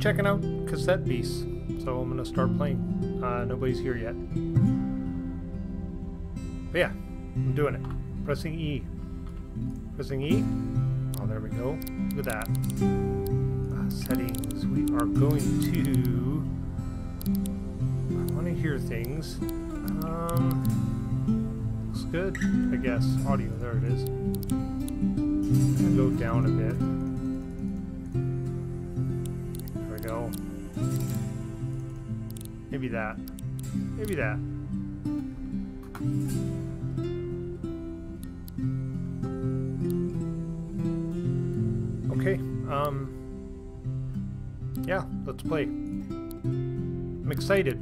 checking out Cassette Beasts, so I'm gonna start playing. Uh, nobody's here yet. But yeah, I'm doing it. Pressing E. Pressing E. Oh, there we go. Look at that. Uh, settings. We are going to. I want to hear things. Um, looks good, I guess. Audio. There it is. Go down a bit. Maybe that. Maybe that. Okay, um... Yeah, let's play. I'm excited.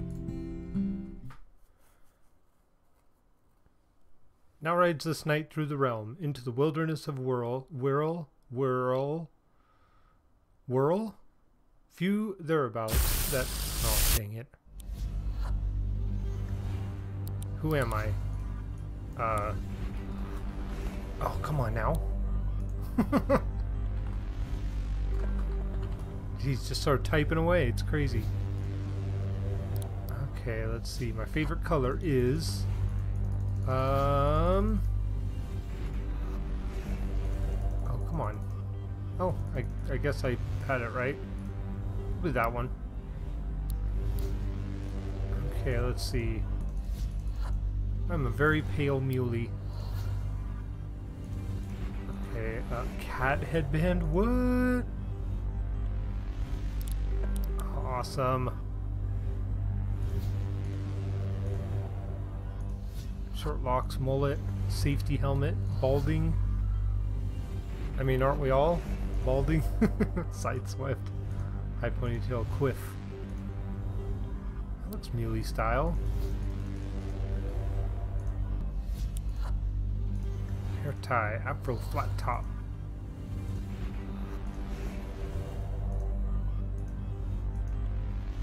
Now rides this knight through the realm, into the wilderness of whirl, whirl, whirl, whirl? Few thereabouts that... Oh, dang it. Who am I? Uh... Oh, come on now. He's just sort of typing away. It's crazy. Okay, let's see. My favorite color is... Um... Oh, come on. Oh, I, I guess I had it right. With that one. Okay, let's see. I'm a very pale muley. Okay, uh, cat headband. What? Awesome. Short locks, mullet, safety helmet, balding. I mean, aren't we all balding? Sideswept. High ponytail, quiff. That looks muley style. Tie, afro flat top.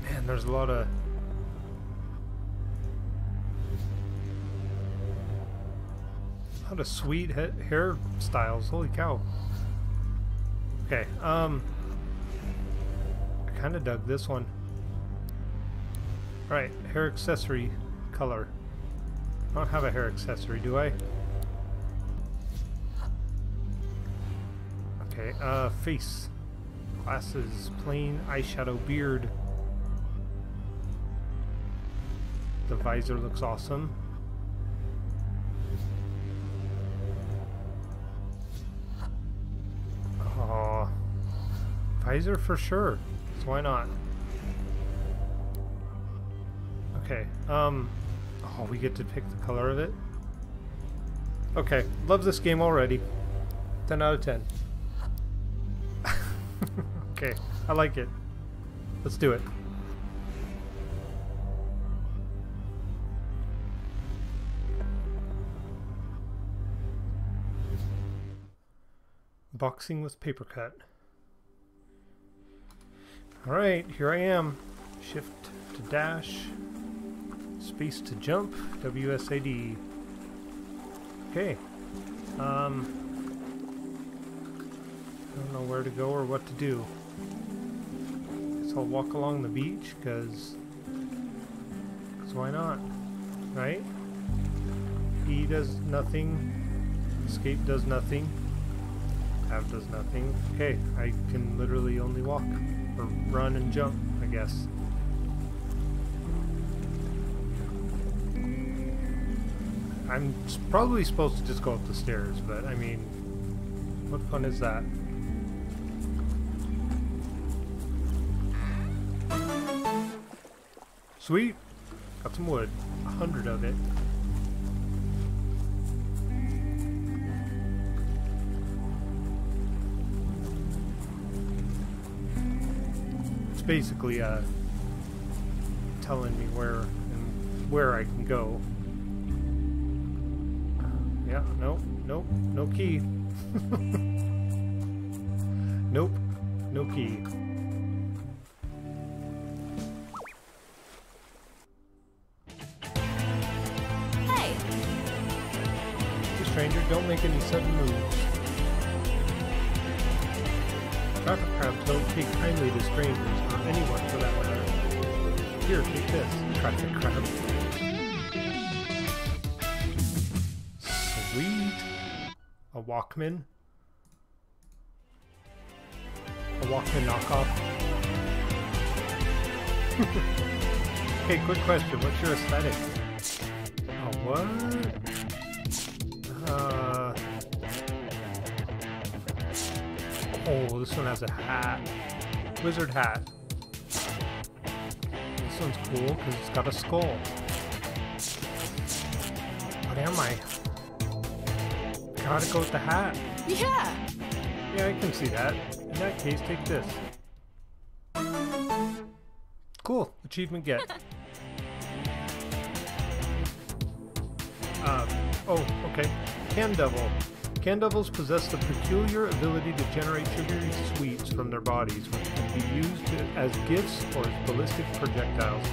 Man, there's a lot of a lot of sweet ha hair styles. Holy cow. Okay, um I kind of dug this one. All right, hair accessory color. I don't have a hair accessory, do I? Uh, face. Glasses, plain eyeshadow, beard. The visor looks awesome. Oh, visor for sure. So why not? Okay. Um. Oh, we get to pick the color of it. Okay, love this game already. 10 out of 10. Okay, I like it. Let's do it. Boxing with paper cut. Alright, here I am. Shift to dash. Space to jump. WSAD. Okay. Um, I don't know where to go or what to do. I'll walk along the beach, because... Because why not? Right? E does nothing. Escape does nothing. Tab does nothing. Okay, I can literally only walk. Or run and jump, I guess. I'm probably supposed to just go up the stairs, but I mean, what fun is that? Sweet! Got some wood. A hundred of it. It's basically uh, telling me where and where I can go. Yeah, nope, nope, no key. nope, no key. Make any sudden moves. Traffic crabs don't take kindly to strangers, or anyone for that matter. Here, take this, Traffikrab. Sweet. A Walkman. A Walkman knockoff. okay, quick question. What's your aesthetic? Oh, what? This one has a hat. Wizard hat. This one's cool because it's got a skull. What am I? Gotta go with the hat. Yeah. Yeah, I can see that. In that case, take this. Cool. Achievement get. uh, oh, okay. Candevil. Candevils possess the peculiar ability to generate sugary sweets from their bodies, which can be used as gifts or as ballistic projectiles.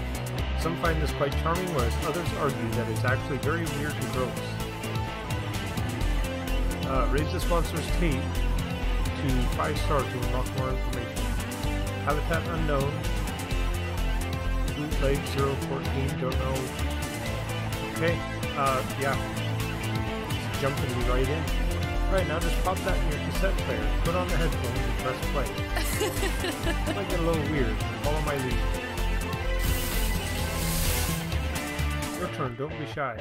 Some find this quite charming, whereas others argue that it's actually very weird and gross. Uh, raise this monster's tape to 5 stars to unlock more information. Habitat unknown. Bootleg 014, don't know. Okay, uh, yeah. It's jumping right in. Right, now just pop that in your cassette player, put on the headphones, and press play. Might get a little weird. Follow my lead. Your turn, don't be shy.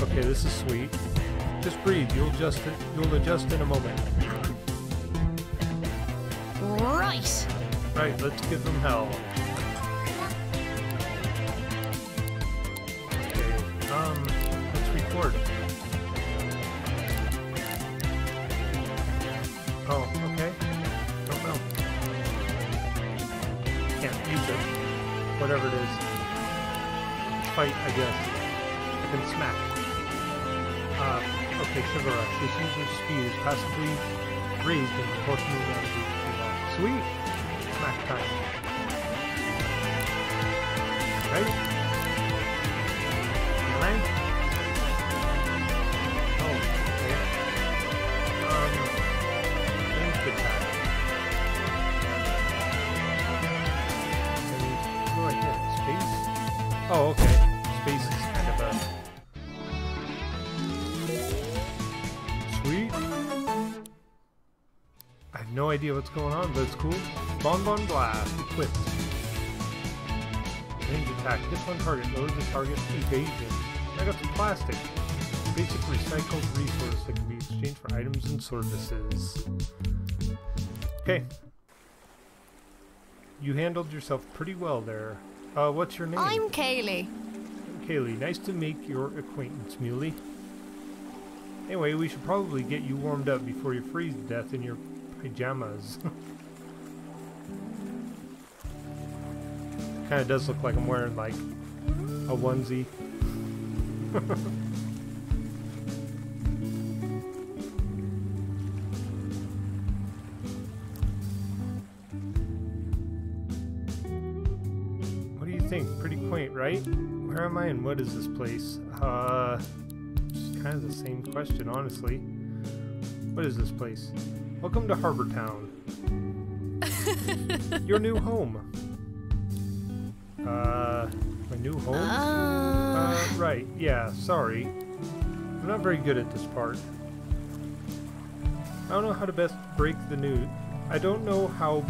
Okay, this is sweet. Just breathe. You'll adjust it. You'll adjust in a moment. Right. Right, let's give them hell. Oh, okay. Don't know. Can't use it. Whatever it is. Fight, I guess. I can smack. Uh, okay, Sugar Rush. This user's speed is passively raised in proportion to the. Sweet! Smack time. Right? What's going on, but it's cool. Bonbon Blast, equipped. Range attack, hit one target, lowers the target's evasion. I got some plastic. Basic recycled resource that can be exchanged for items and services. Okay. You handled yourself pretty well there. Uh, what's your name? I'm Kayleigh. Kayleigh, nice to make your acquaintance, Muley. Anyway, we should probably get you warmed up before you freeze to death in your pajamas. kind of does look like I'm wearing like a onesie. what do you think? Pretty quaint, right? Where am I and what is this place? Uh, it's kind of the same question, honestly. What is this place? Welcome to Harbor Town. Your new home. Uh, my new home? Uh, Uh, right, yeah, sorry. I'm not very good at this part. I don't know how to best break the news. I don't know how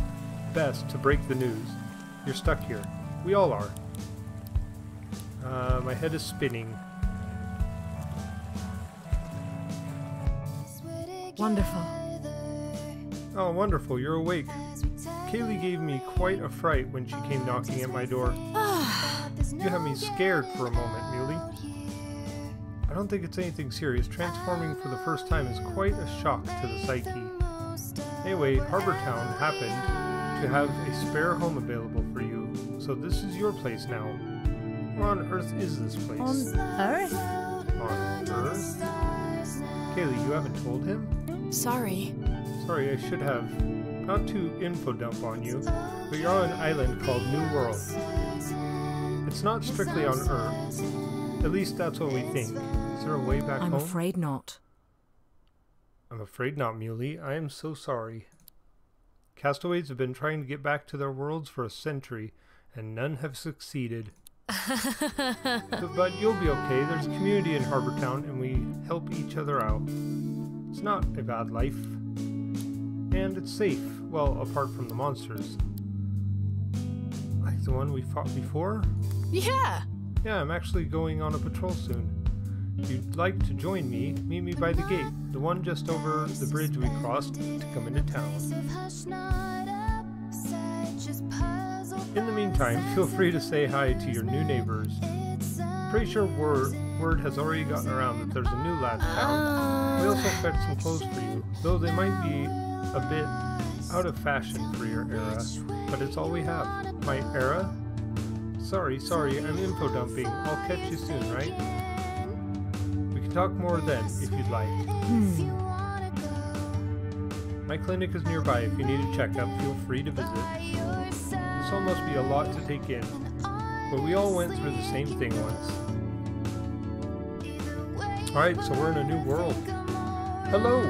best to break the news. You're stuck here. We all are. Uh, my head is spinning. wonderful. Oh, wonderful, you're awake. Kayleigh gave me quite a fright when she came knocking at my door. You had me scared for a moment, Muley. I don't think it's anything serious. Transforming for the first time is quite a shock to the psyche. Anyway, Harbortown happened to have a spare home available for you, so this is your place now. Where on earth is this place? On Earth? On Earth? Kayleigh, you haven't told him? Sorry. Sorry, I should have. Not to info dump on you, but you're on an island called New Wirral. It's not strictly on Earth. At least that's what we think. Is there a way back I'm home? afraid not. I'm afraid not, Muley. I am so sorry. Castaways have been trying to get back to their worlds for a century, and none have succeeded. but, but you'll be okay. There's a community in Harbortown, and we help each other out. It's not a bad life. And it's safe. Well, apart from the monsters. Like the one we fought before? Yeah. Yeah, I'm actually going on a patrol soon. If you'd like to join me, meet me by the gate, the one just over the bridge we crossed to come into town. In the meantime, feel free to say hi to your new neighbors. Pretty sure word, word has already gotten around that there's a new lad in town. We also fetched some clothes for you, though they might be a bit out of fashion for your era, but it's all we have. My era? Sorry, sorry, I'm info dumping. I'll catch you soon, right? We can talk more then, if you'd like. Hmm. My clinic is nearby. If you need a checkup, feel free to visit. This all must be a lot to take in, but we all went through the same thing once. Alright, so we're in a new world. Hello!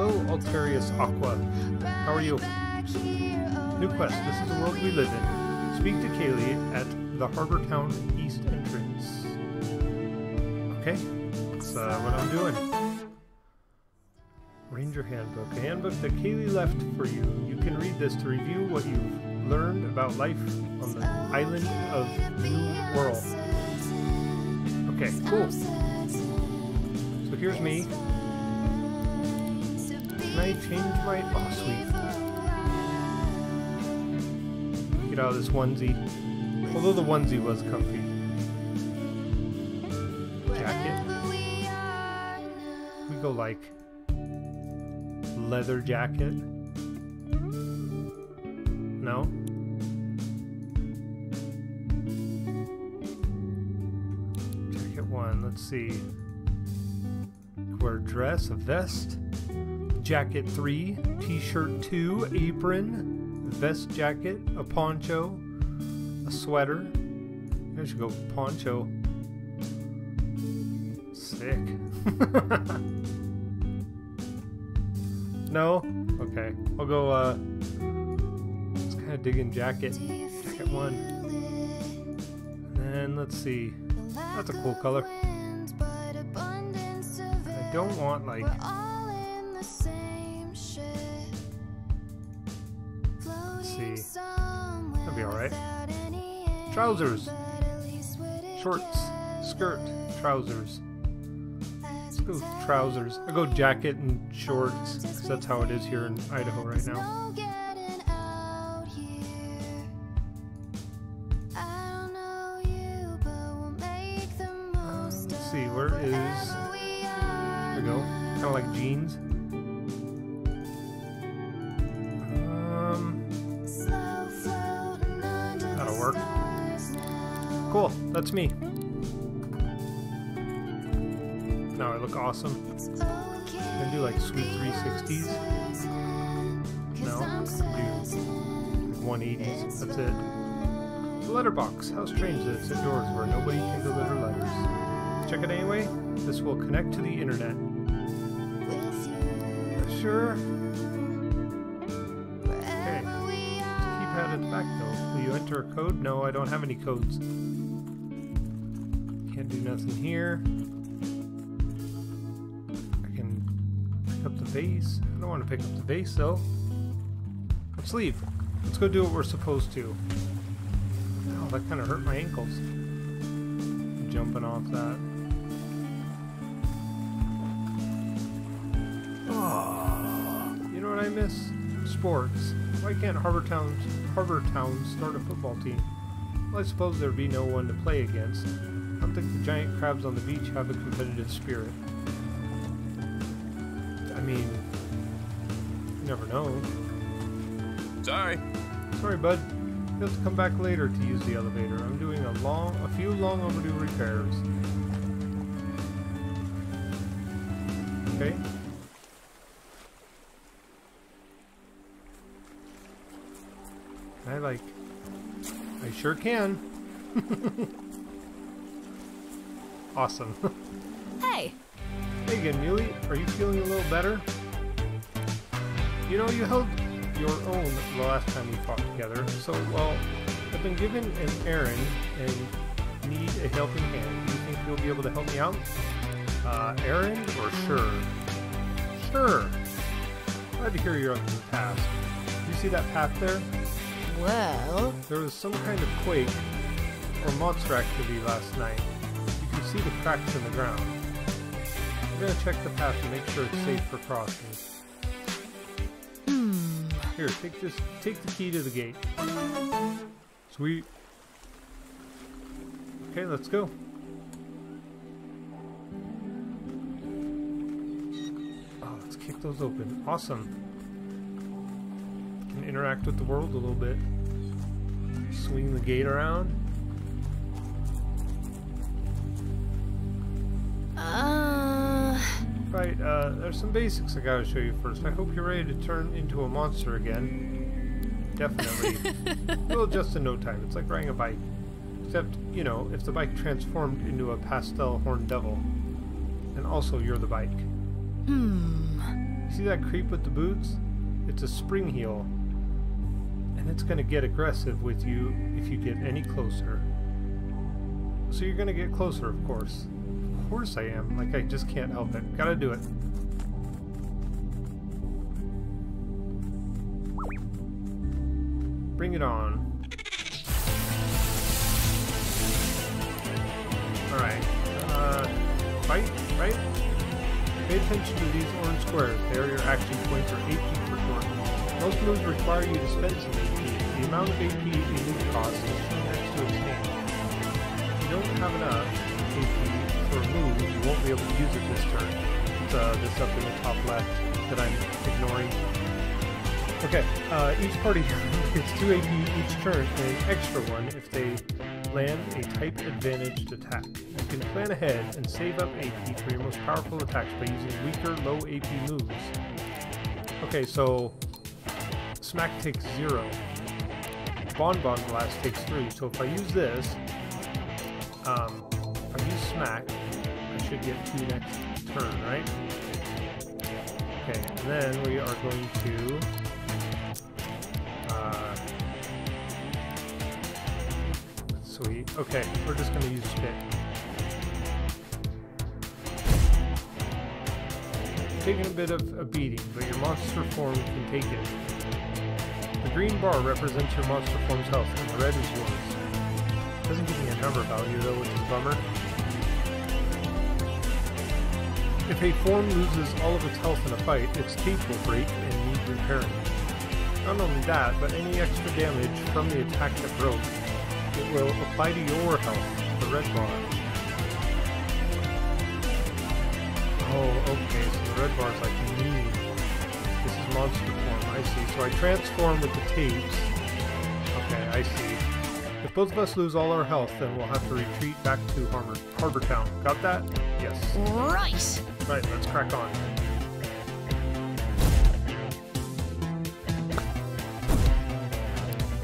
Hello, Alterius Aqua. How are you? New quest. This is the world we live in. Speak to Kayleigh at the Harbour Town East entrance. Okay, that's uh, what I'm doing. Ranger Handbook. A handbook that Kayleigh left for you. You can read this to review what you've learned about life on the island of New Wirral. Okay, cool. So here's me. Can I change my... Oh, sweet. Get out of this onesie. Although the onesie was comfy. Jacket. We go like leather jacket. No? Jacket one, let's see. Wear a dress, a vest. Jacket three, t-shirt two, apron, vest jacket, a poncho, a sweater. There should go poncho. Sick. no? Okay. I'll go, uh, just kind of digging jacket. Jacket one. And let's see. That's a cool color. I don't want, like, Trousers. Shorts. Skirt. Trousers. Let's go trousers. I go jacket and shorts because that's how it is here in Idaho right now. That's me. Now I look awesome. Gonna do like sweet 360s. No, do 180s. That's it. The letterbox. How strange that it's indoors where nobody can deliver letters. Check it anyway. This will connect to the internet. Sure. Okay. Keypad at the back though. Will you enter a code? No, I don't have any codes. Do nothing here. I can pick up the vase. I don't want to pick up the vase though. Let's leave. Let's go do what we're supposed to. Oh, that kind of hurt my ankles. Jumping off that. Oh, you know what I miss? Sports. Why can't Harbor Town, Harbor Town start a football team? Well, I suppose there'd be no one to play against. I don't think the giant crabs on the beach have a competitive spirit. I mean, you never know. Sorry. Sorry, bud. You'll have to come back later to use the elevator. I'm doing a long, a few long overdue repairs. Okay. I like. I sure can. awesome. Hey, Hey again, Muley. Are you feeling a little better? You know, you held your own the last time we fought together, so, well, I've been given an errand and need a helping hand. Do you think you'll be able to help me out? Uh, errand or sure? Sure. Glad to hear you're up to the task. You see that path there? Well, There was some kind of quake or monster activity last night. See the cracks in the ground. I'm gonna check the path to make sure it's safe for crossing. hmm. Here, take this. Take the key to the gate. Sweet. Okay, let's go. Oh, let's kick those open. Awesome. Can interact with the world a little bit. Swing the gate around. Right, uh, there's some basics I gotta show you first. I hope you're ready to turn into a monster again. Definitely. Well, just in no time. It's like riding a bike. Except, you know, if the bike transformed into a pastel horned devil. And also you're the bike. hmm. See that creep with the boots? It's a Springheel. And it's gonna get aggressive with you if you get any closer. So you're gonna get closer, of course. Of course I am. Like, I just can't help it. Gotta do it. Bring it on. Alright. Uh, fight, right? Pay attention to these orange squares. They are your action points, or AP for short. Most moves require you to spend some AP. The amount of AP a move costs is next to its name. If you don't have enough A move, you won't be able to use it this turn. Uh, this up in the top left that I'm ignoring. Okay, uh, each party gets 2 AP each turn and an extra one if they land a type advantaged attack. You can plan ahead and save up AP for your most powerful attacks by using weaker low AP moves. Okay, so Smack takes 0. Bonbon Blast takes 3, so if I use this, um, Smack, I should get 2 next turn, right? Okay, and then we are going to uh, sweet. Okay, we're just gonna use spit. Taking a bit of a beating, but your monster form can take it. The green bar represents your monster form's health, and the red is yours. Doesn't give me a number value though, which is a bummer. If a form loses all of its health in a fight, its cape will break and need repairing. Not only that, but any extra damage from the attack that broke, it will apply to your health, the red bar. Oh, okay, so the red bar is like me. This is monster form, I see. So I transform with the tapes. Okay, I see. If both of us lose all our health, then we'll have to retreat back to Harbor, Harbor Town. Got that? Yes. Right. Right, let's crack on.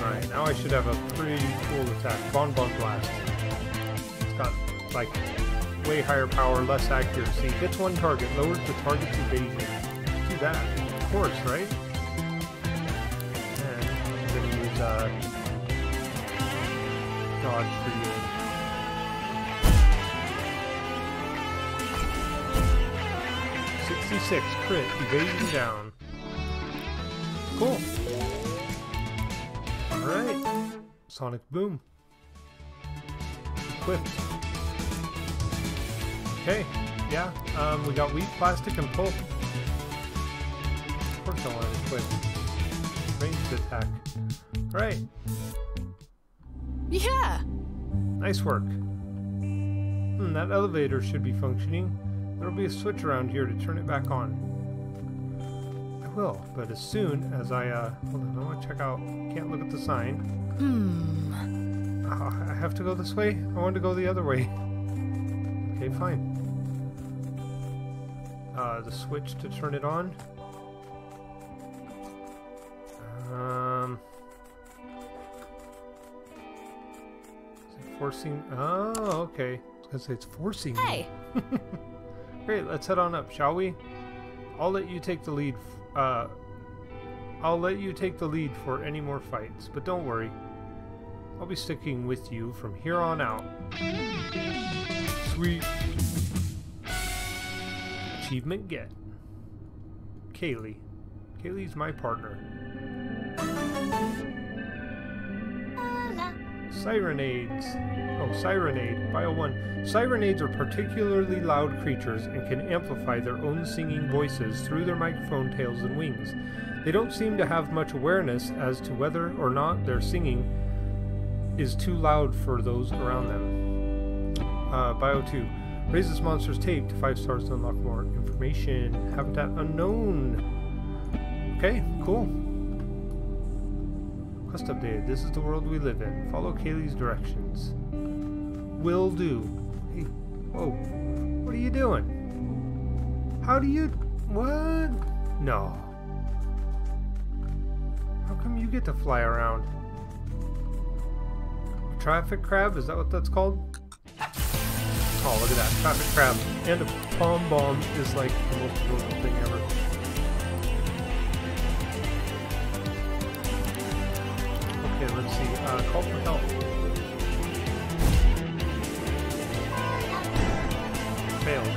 Alright, now I should have a pretty cool attack. Bonbon Blast. It's got, like, way higher power, less accuracy. Hits one target, lowers the target's evasion. Do that. Of course, right? And gonna use, uh... Dodge for you. Sixty-six crit, evasion down. Cool. Alright. Sonic Boom. Equipped. Okay, yeah, um, we got wheat, plastic, and pulp. Of course I want to equip. Ranged attack. Alright, Yeah. nice work. Hmm, that elevator should be functioning. There'll be a switch around here to turn it back on. I will, but as soon as I, uh, hold on, I want to check out, can't look at the sign. Hmm. Uh, I have to go this way? I want to go the other way. Okay, fine. Uh, the switch to turn it on. Um. Forcing? Oh, okay. I was gonna say it's forcing. Hey. Great, let's head on up, shall we? I'll let you take the lead. Uh, I'll let you take the lead for any more fights, but don't worry. I'll be sticking with you from here on out. Sweet. Achievement get. Kayleigh. Kayleigh's my partner. Sirenades. Oh, Sirenade. Bio 1. Sirenades are particularly loud creatures and can amplify their own singing voices through their microphone tails and wings. They don't seem to have much awareness as to whether or not their singing is too loud for those around them. Uh, Bio 2. Raise this monster's tape to 5 stars to unlock more information. Habitat unknown. Okay, cool. Quest updated. This is the world we live in. Follow Kayleigh's directions. Will do. Hey, whoa. What are you doing? How do you... What? No. How come you get to fly around? Traffikrab? Is that what that's called? Oh, look at that. Traffikrab. And a Pombomb is like the most adorable thing ever. Uh, call for help. Failed.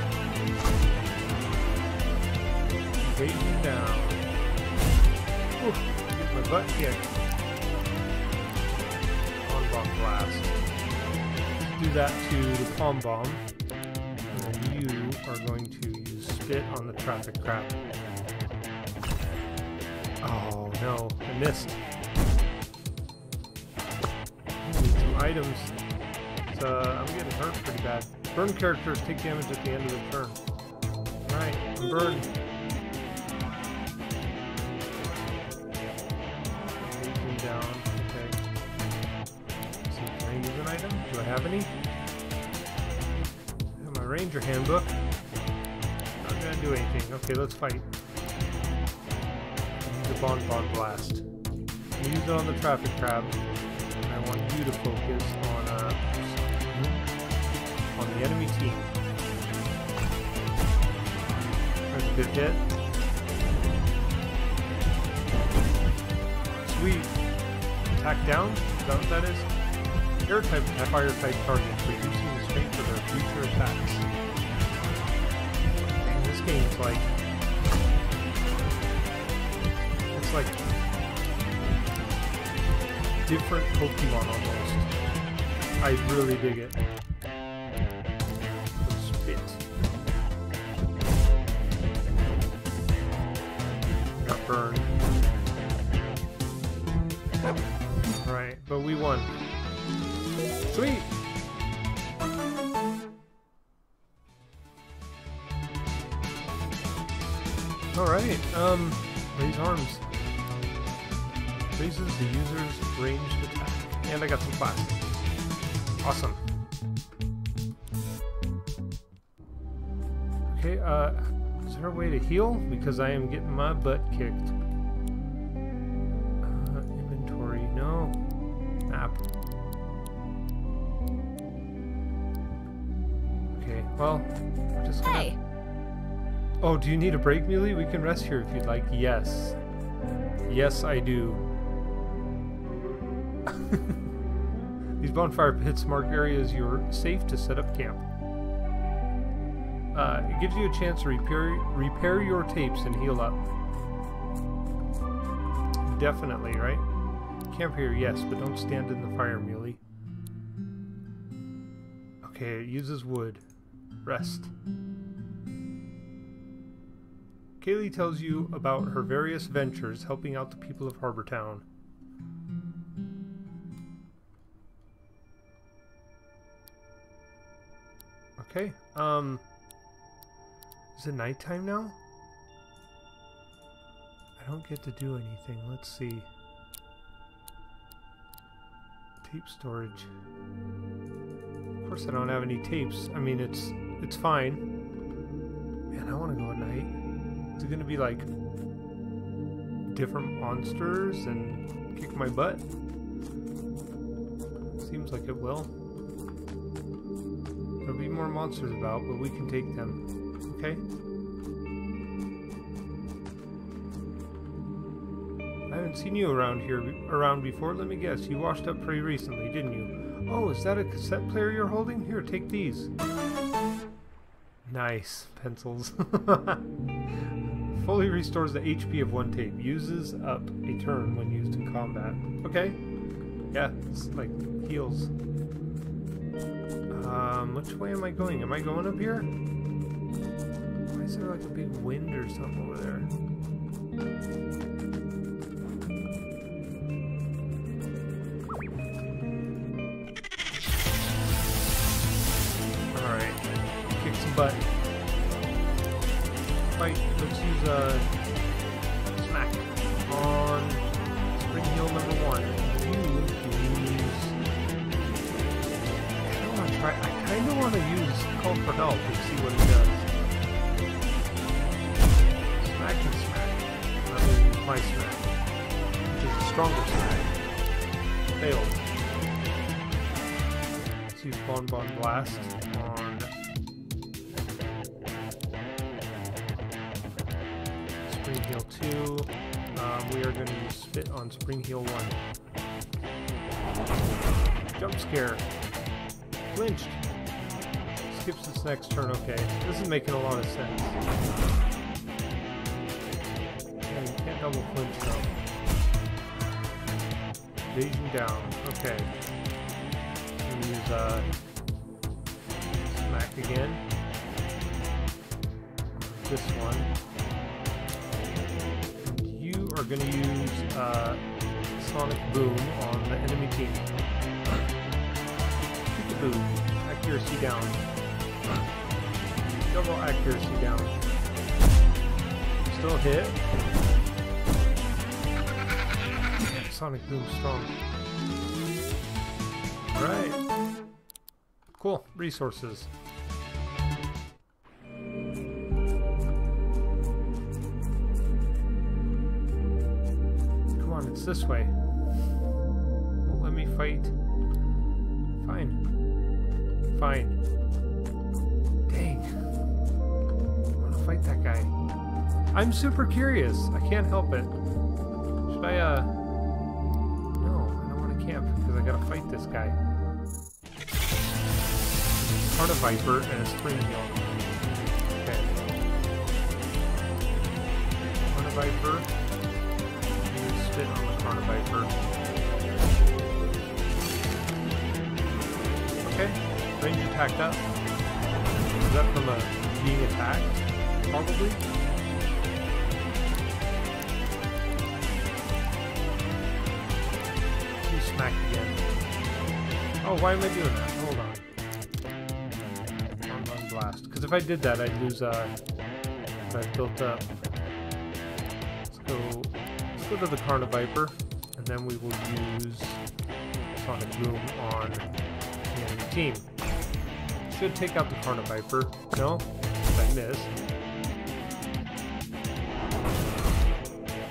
Waiting down. Oof, get my butt kicked. Palm bomb blast. Do that to the Pombomb. And then you are going to use spit on the traffic crap. Oh no, I missed. Items. It's, uh, I'm getting hurt pretty bad. Burn characters take damage at the end of the turn. Alright, I'm burned. Down. Okay. Let's can I use an item? Do I have any? My ranger handbook. Not gonna do anything. Okay, let's fight. Use The bonbon blast. Use it on the Traffikrab. And you to focus on uh on the enemy team. There's a good hit. Sweet. Attack down? Is that what that is? Air type attack fire type targets, reducing the strength of their future attacks. And this game's like it's like different Pokemon almost. I really dig it. Spit. Got burned. Right, but we won. Sweet! Alright, um, raise arms. Raises the user's ranged attack. And I got some plastic. Awesome. Okay, uh, is there a way to heal? Because I am getting my butt kicked. Uh, inventory, no. Map. Okay, well, we're just gonna... Hey, Oh, do you need a break, Muley? We can rest here if you'd like. Yes. Yes, I do. These bonfire pits mark areas you're safe to set up camp. Uh, it gives you a chance to repair repair your tapes and heal up. Definitely, right? Camp here, yes, but don't stand in the fire, Muley. Okay, it uses wood. Rest. Kayleigh tells you about her various ventures helping out the people of Harbor Okay, um... Is it nighttime now? I don't get to do anything. Let's see. Tape storage. Of course I don't have any tapes. I mean, it's it's fine. Man, I want to go at night. Is it gonna be like different monsters and kick my butt? Seems like it will. There'll be more monsters about, but we can take them. Okay. I haven't seen you around here around before. Let me guess. You washed up pretty recently, didn't you? Oh, is that a cassette player you're holding? Here, take these. Nice. Pencils. Fully restores the HP of one tape. Uses up a turn when used in combat. Okay. Yeah, it's like heals. Which way am I going? Am I going up here? Why is there like a big wind or something over there? Let's Blast on Springheel 2. Um, we are going to use Spit on Springheel 1. Jump Scare. Flinched. Skips its next turn, okay. This is making a lot of sense. Yeah, you can't double flinch though. Evasion down, okay. Use uh, down. Double accuracy down. Still hit. Sonic Boom strong. Alright. Cool. Resources. Come on, it's this way. I'm super curious. I can't help it. Should I, uh... No, I don't want to camp because I gotta fight this guy. Carniviper and a Springheel. Again. Oh, why am I doing that? Hold on. Bonbon blast. Because if I did that, I'd lose. Uh, I built up. Let's go. Let's go to the Carniviper, and then we will use Sonic Boom on the enemy team. Should take out the Carniviper. No, I miss.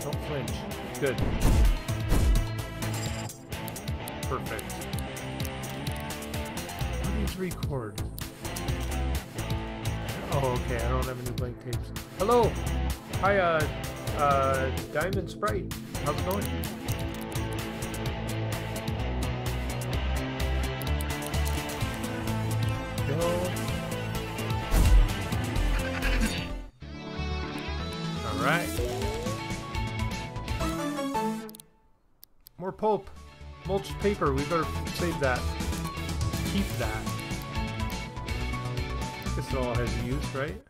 Don't flinch. Good. Perfect. Please record. Oh, okay. I don't have any blank tapes. Hello. Hi, uh, uh, Diamond Sprite. How's it going? Paper. We better save that. Keep that. This all has use, right?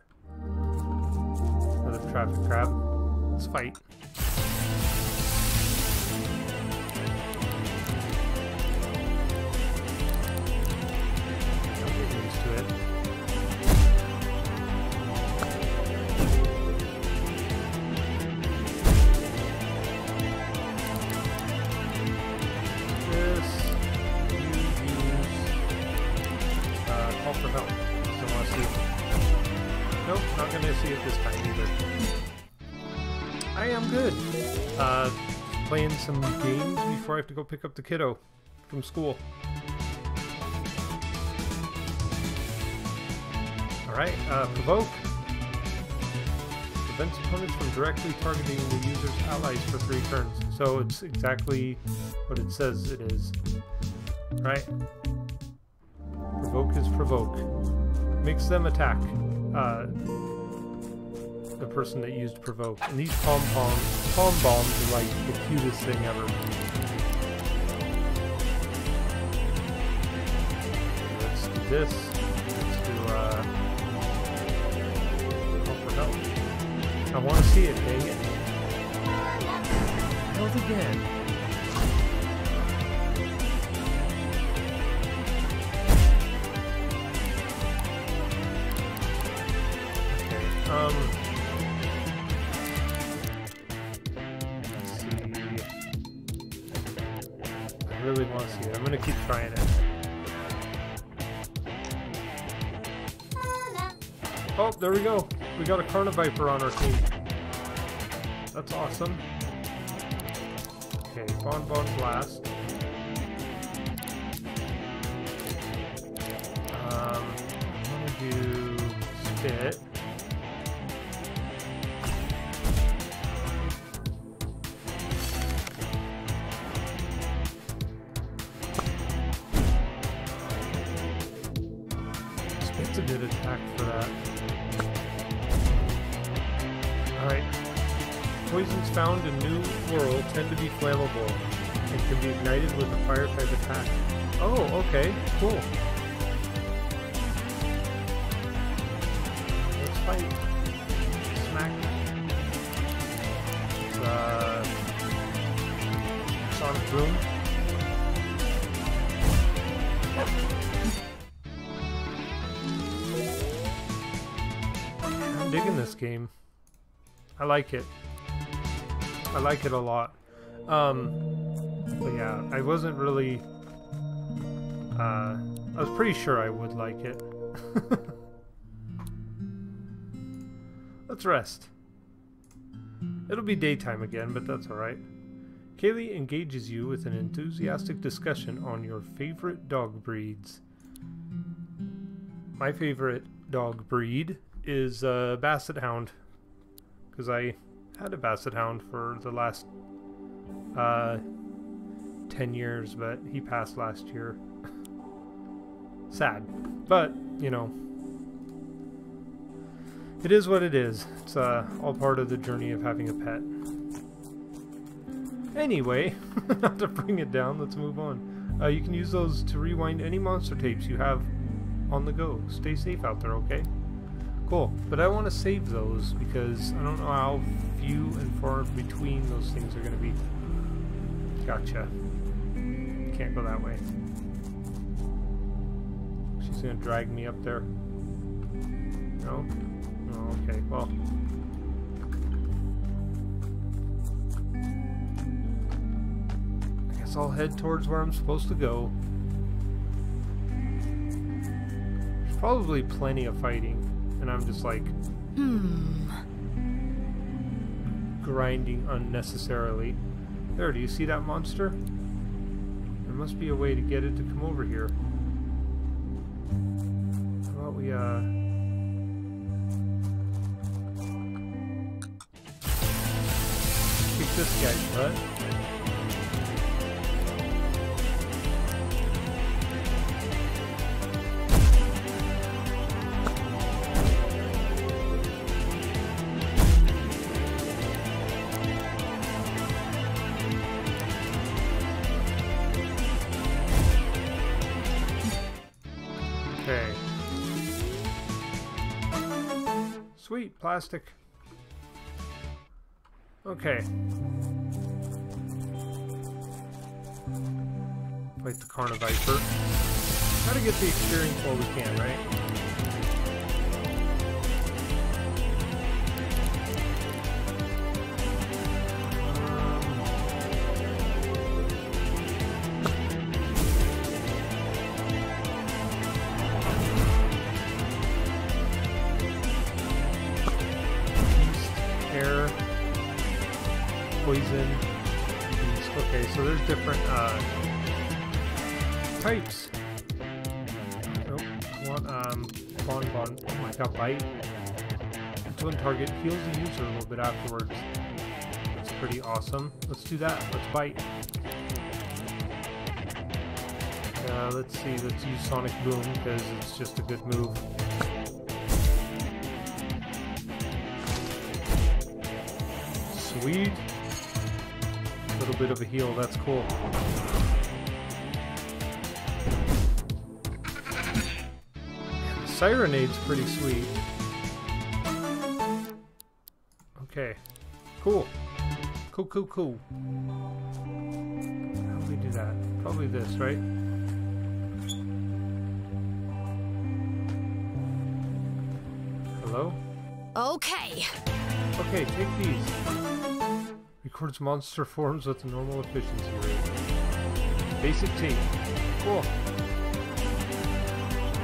Another Traffikrab. Let's fight. Before I have to go pick up the kiddo from school. All right, uh, provoke. prevents opponents from directly targeting the user's allies for three turns. So it's exactly what it says it is. Right? Provoke is provoke. Makes them attack uh, the person that used provoke. And these pom poms, pom bombs are like the cutest thing ever. This. Let's do uh, oh, for help. I want to see it, dang it. Held again. Um. Let's see. I really want to see it. I'm gonna keep trying it. Oh, there we go. We got a Carniviper on our team. That's awesome. Okay, Bonbon Blast. Game. I like it. I like it a lot. Um, but yeah, I wasn't really. Uh, I was pretty sure I would like it. Let's rest. It'll be daytime again, but that's alright. Kayleigh engages you with an enthusiastic discussion on your favorite dog breeds. My favorite dog breed is a Basset Hound because I had a Basset Hound for the last uh, 10 years, but he passed last year. Sad. But, you know, it is what it is. It's uh, all part of the journey of having a pet. Anyway, not to bring it down, let's move on. Uh, you can use those to rewind any monster tapes you have on the go. Stay safe out there, okay? Cool, but I want to save those because I don't know how few and far between those things are going to be. Gotcha. Can't go that way. She's going to drag me up there. No? Oh, okay, well. I guess I'll head towards where I'm supposed to go. There's probably plenty of fighting, and I'm just like Hmm. grinding unnecessarily. There, do you see that monster? There must be a way to get it to come over here. How about we, uh... Kick this guy's butt. Plastic. Okay. Fight the Carniviper. Gotta get the experience while we can, right? Bite. Uh, let's see. Let's use Sonic Boom because it's just a good move. Sweet. A little bit of a heal. That's cool. Sirenade's pretty sweet. Okay. Cool. Cool, cool, cool. Probably this, right? Hello? Okay. Okay, take these. Records monster forms with a normal efficiency rate. Basic take. Cool.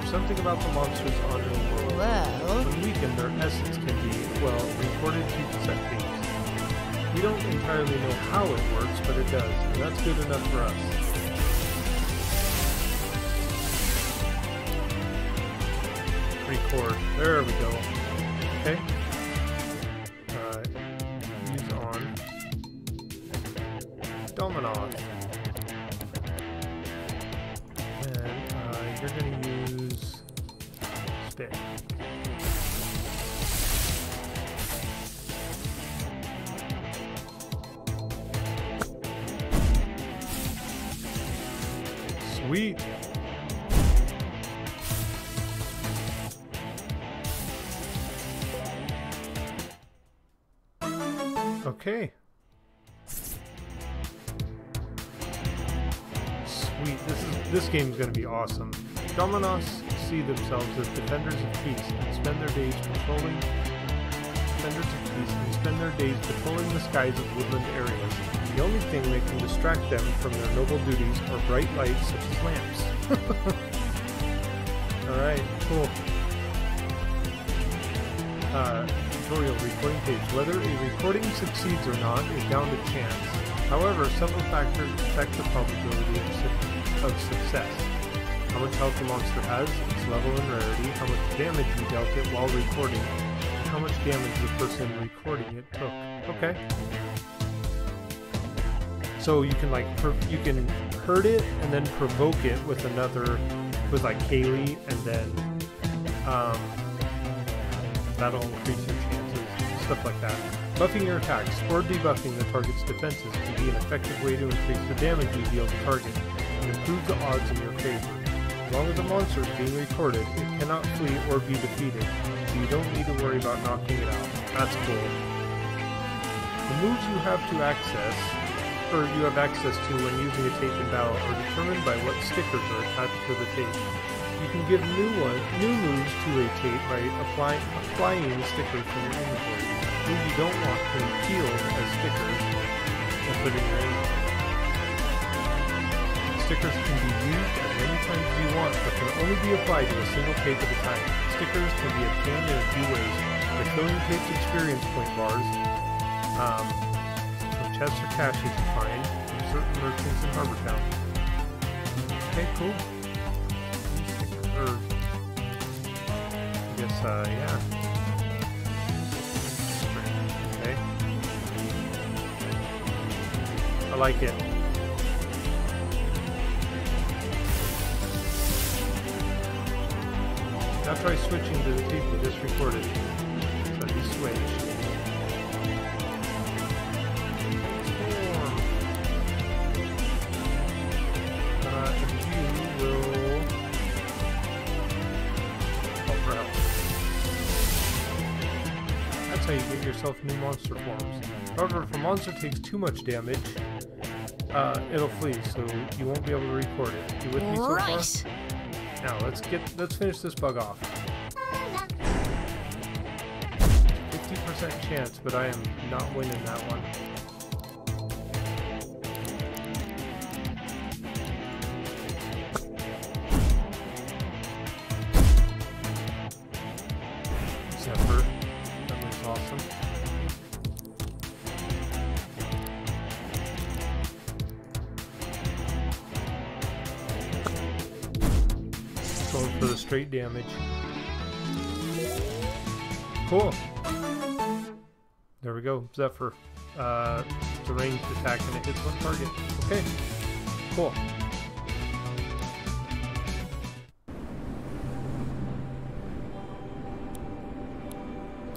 Something about the monsters on the world. Well, When weakened, their essence can be, well, recorded to cassette tapes. We don't entirely know how it works, but it does, and that's good enough for us. Record. There we go. Okay. Is gonna be awesome. Dominoths see themselves as defenders of peace and spend their days patrolling defenders of peace and spend their days patrolling the skies of woodland areas. The only thing that can distract them from their noble duties are bright lights such as lamps. Alright, cool. Uh, tutorial recording page. Whether a recording succeeds or not is down to chance. However, several factors affect the probability of, su- of success. How much health the monster has, its level and rarity, how much damage you dealt it while recording, and how much damage the person recording it took. Okay. So you can like you can hurt it and then provoke it with another with like Kayleigh and then um, that'll increase your chances, stuff like that. Buffing your attacks or debuffing the target's defenses can be an effective way to increase the damage you deal the target and improve the odds in your favor. As long as a monster is being recorded, it cannot flee or be defeated, so you don't need to worry about knocking it out. That's cool. The moves you have to access, or you have access to when using a tape in battle, are determined by what stickers are attached to the tape. You can give new one, new moves to a tape by applying applying stickers from your inventory. Moves you don't want can be peeled as stickers and put in your inventory. Stickers can be used as many times as you want, but can only be applied to a single tape at a time. Stickers can be obtained in a few ways by filling taped experience point bars, um, from chests or caches you find from certain merchants in Harbor Town. Okay, cool. Sticker- I guess, uh, yeah. Okay. I like it. Now try switching to the you just recorded. So you switch. How you get yourself new monster forms. However, if a monster takes too much damage, uh, it'll flee, so you won't be able to record it. You with me so far? Now let's get let's finish this bug off. Fifty percent chance, but I am not winning that one. Zephyr. Uh, a ranged attack and it hits one target. Okay. Cool.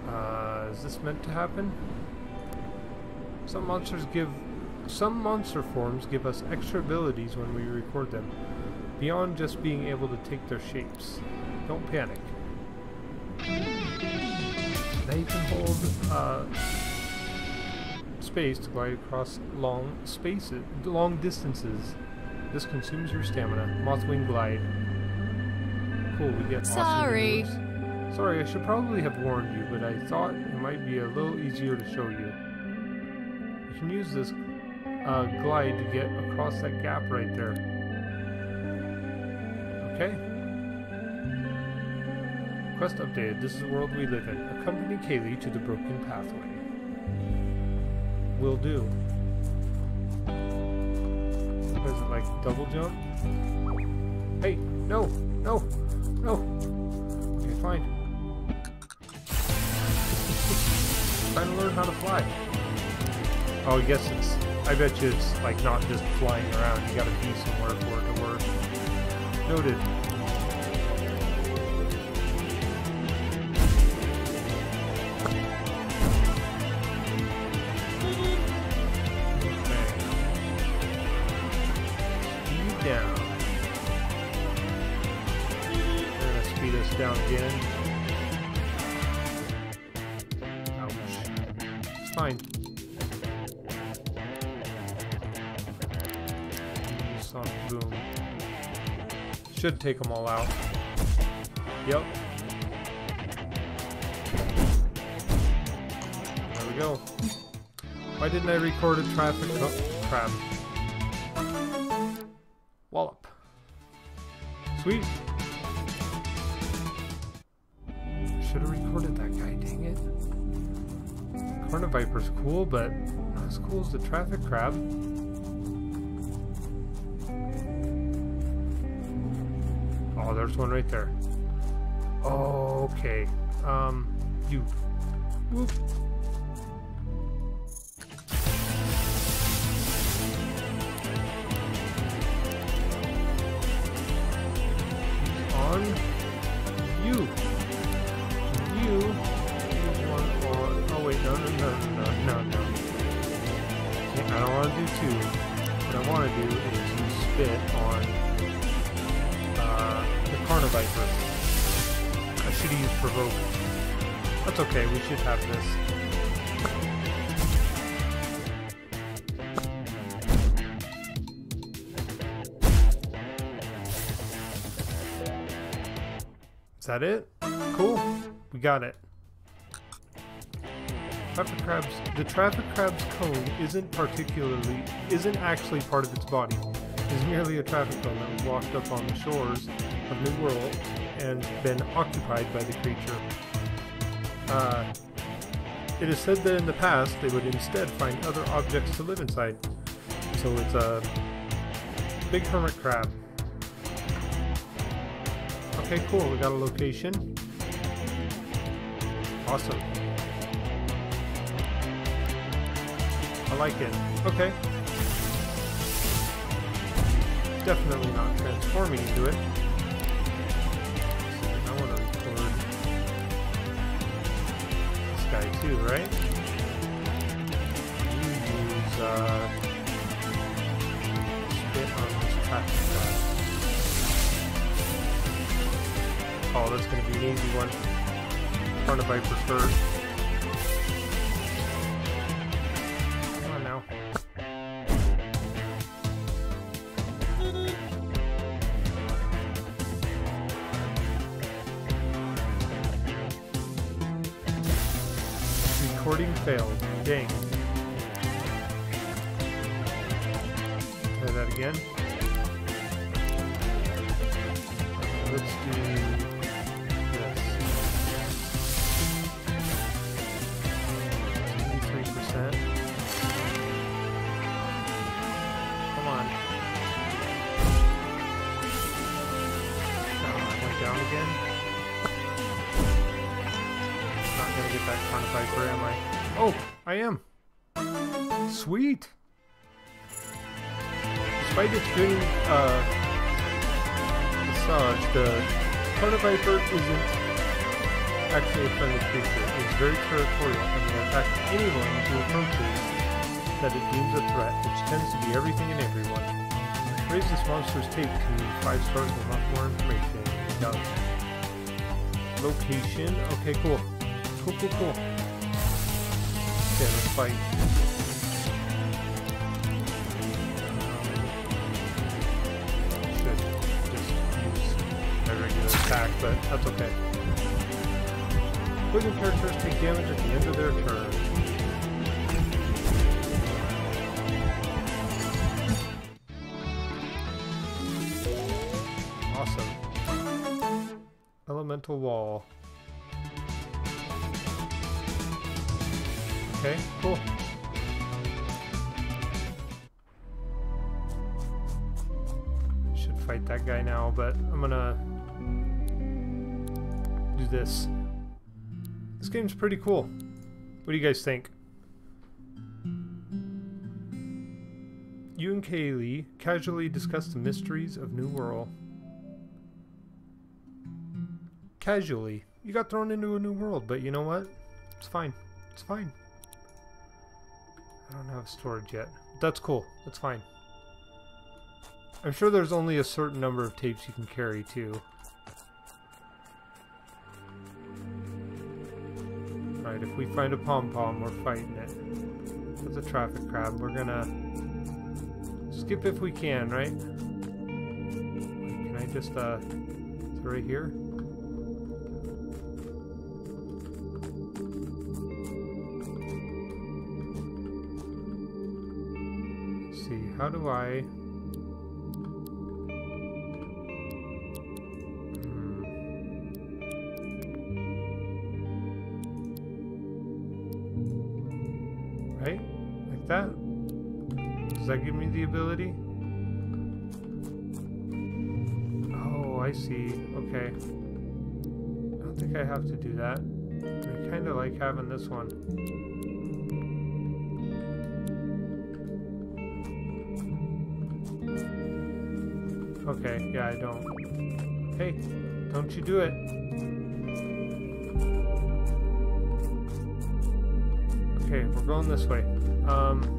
Uh, is this meant to happen? Some monsters give... Some monster forms give us extra abilities when we record them, beyond just being able to take their shapes. Don't panic. They can hold uh, space to glide across long spaces, long distances. This consumes your stamina. Mothwing glide. Cool, we get awesome Sorry. maneuvers. Sorry, I should probably have warned you, but I thought it might be a little easier to show you. You can use this uh, glide to get across that gap right there. Okay. Quest updated. This is the world we live in. Accompany Kayleigh to the broken pathway. Will do. Is it, like double jump? Hey, no, no, no. Okay, fine. Trying to learn how to fly. Oh, I guess it's. I bet you it's like not just flying around. You gotta be somewhere for it to work. Noted. Should take them all out. Yep. There we go. Why didn't I record a traffic crab? Wallop. Sweet. Should have recorded that guy, dang it. Carniviper's cool, but not as cool as the Traffikrab. There's one right there. Okay. Um, you. Whoop. Should have this. Is that it? Cool. We got it. Traffikrabs. The traffic crab's cone isn't particularly isn't actually part of its body. It is merely a traffic cone that was washed up on the shores of New Wirral and been occupied by the creature. Uh, it is said that in the past they would instead find other objects to live inside. So it's a big hermit crab. Okay, cool. We got a location. Awesome. I like it. Okay. Definitely not transforming into it. Guy too, right? You use uh, spit on this traffic crab. Oh, that's to be an easy one. Carniviper first. Come actually a creature. Is very territorial and will attack anyone who approaches that it deems a threat, which tends to be everything and everyone. Raise this monster's tape to 5 stars and want more information. It. Location. Okay, cool. Cool, cool, cool. Okay, let's fight. Should just use my regular attack, but that's okay. Poison characters take damage at the end of their turn. Awesome. Elemental wall. Okay, cool. Should fight that guy now, but I'm gonna do this. This game's pretty cool. What do you guys think? You and Kayleigh casually discuss the mysteries of New Wirral. Casually. You got thrown into a new world, but you know what? It's fine. It's fine. I don't have storage yet. That's cool. That's fine. I'm sure there's only a certain number of tapes you can carry, too. Alright, if we find a pom-pom, we're fighting it. That's a Traffikrab. We're gonna skip if we can, right? Can I just, uh, is right here? Let's see, how do I... ability? Oh, I see. Okay. I don't think I have to do that. I kind of like having this one. Okay, yeah, I don't. Hey, don't you do it. Okay, we're going this way. Um,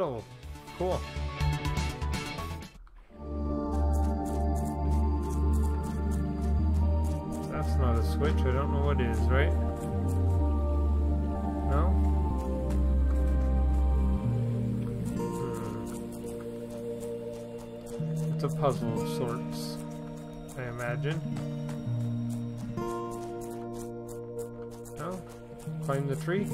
Metal. Cool. That's not a switch. I don't know what it is, right? No? Hmm. It's a puzzle of sorts, I imagine. No? Climb the tree?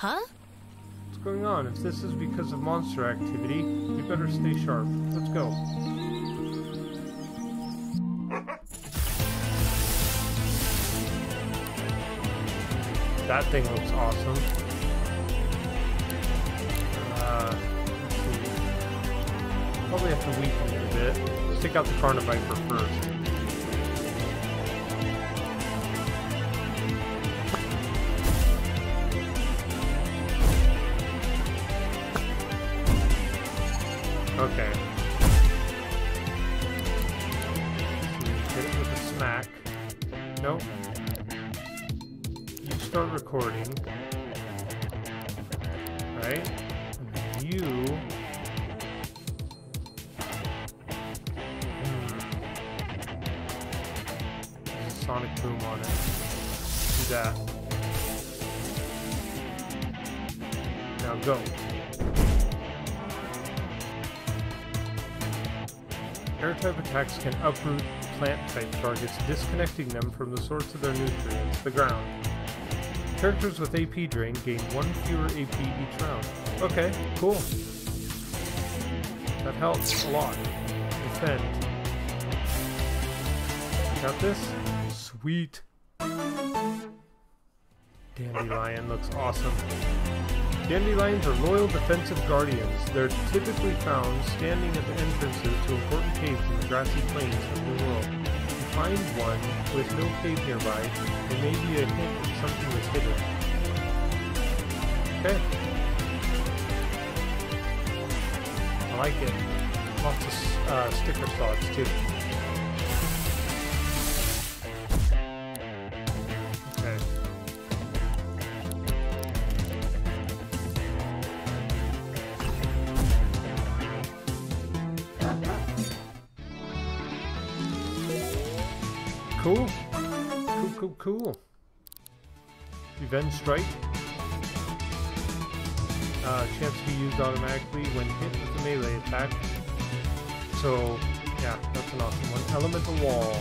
Huh? What's going on? If this is because of monster activity, we better stay sharp. Let's go. That thing looks awesome. Uh. Probably have to weaken it a bit. Take out the Carniviper first. Can uproot plant-type targets, disconnecting them from the source of their nutrients, the ground. Characters with AP drain gain one fewer AP each round. Okay, cool. That helps a lot. Defend. Got this? Sweet. Dandylion looks awesome. Dandylions are loyal defensive guardians. They're typically found standing at the entrances to important caves in the grassy plains of the world. If you find one with no cave nearby, it may be a hint that something is hidden. Okay. I like it. Lots of uh, sticker slots too. Cool. Revenge Strike. Uh, chance to be used automatically when hit with a melee attack. So, yeah, that's an awesome one. Elemental Wall.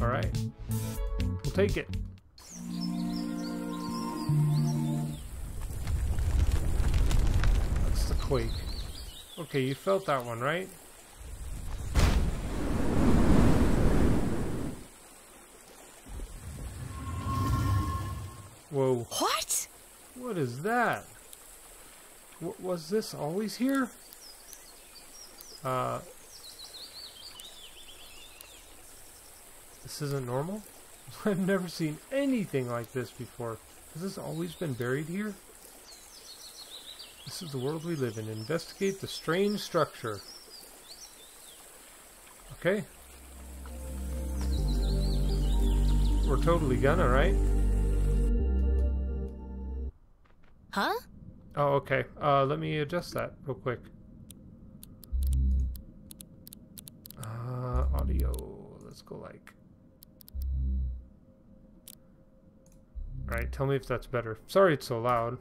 Alright. We'll take it. That's the Quake. Okay, you felt that one, right? Whoa. What? What is that? Was this always here? Uh. This isn't normal? I've never seen anything like this before. Has this always been buried here? This is the world we live in. Investigate the strange structure. Okay. We're totally gonna, right? Huh? Oh, okay. Uh, let me adjust that real quick. Uh, audio. Let's go like. All right, tell me if that's better. Sorry it's so loud.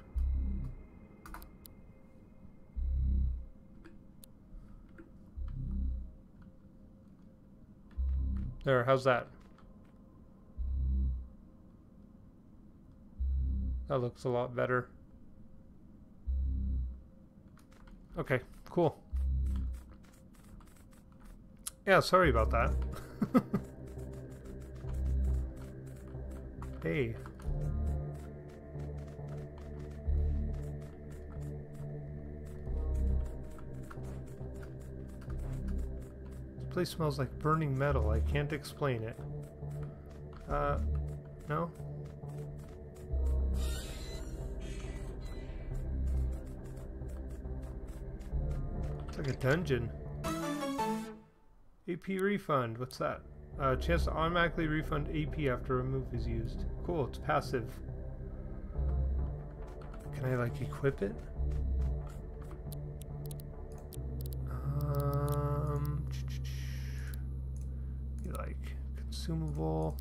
There, how's that? That looks a lot better. Okay, cool. Yeah, sorry about that. hey. This place smells like burning metal. I can't explain it. Uh, no? It's like a dungeon. AP refund. What's that? Uh, chance to automatically refund AP after a move is used. Cool. It's passive. Can I like equip it? Um, be like consumable.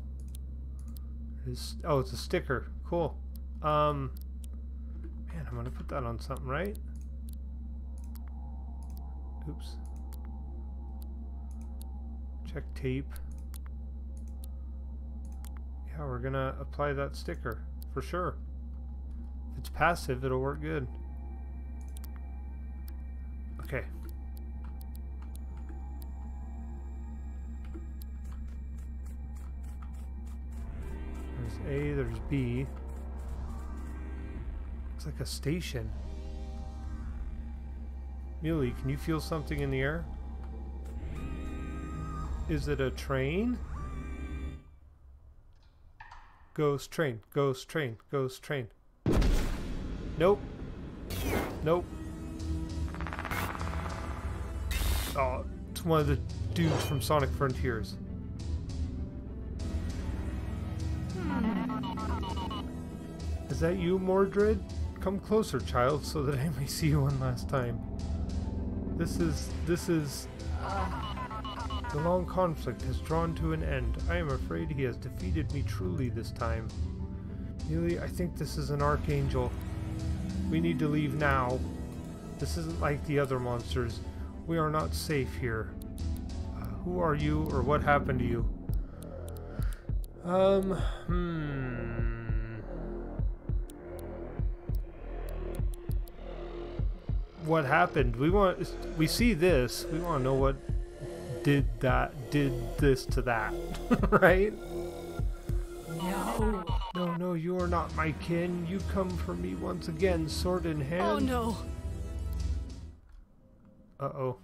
Is oh, it's a sticker. Cool. Um, man, I'm gonna put that on something, right? Oops. Check tape. Yeah, we're gonna apply that sticker for sure. If it's passive, it'll work good. Okay. There's A, there's B. Looks like a station. Muley, can you feel something in the air? Is it a train? Ghost train, ghost train, ghost train. Nope. Nope. Oh, it's one of the dudes from Sonic Frontiers. Is that you, Mordred? Come closer, child, so that I may see you one last time. This is... this is... The long conflict has drawn to an end. I am afraid he has defeated me truly this time. Neely, I think this is an archangel. We need to leave now. This isn't like the other monsters. We are not safe here. Uh, who are you, or what happened to you? Um, hmm. What happened? We want. We see this. We want to know what did that. Did this to that, right? No. No, no, you are not my kin. You come for me once again, sword in hand. Oh no. Uh oh.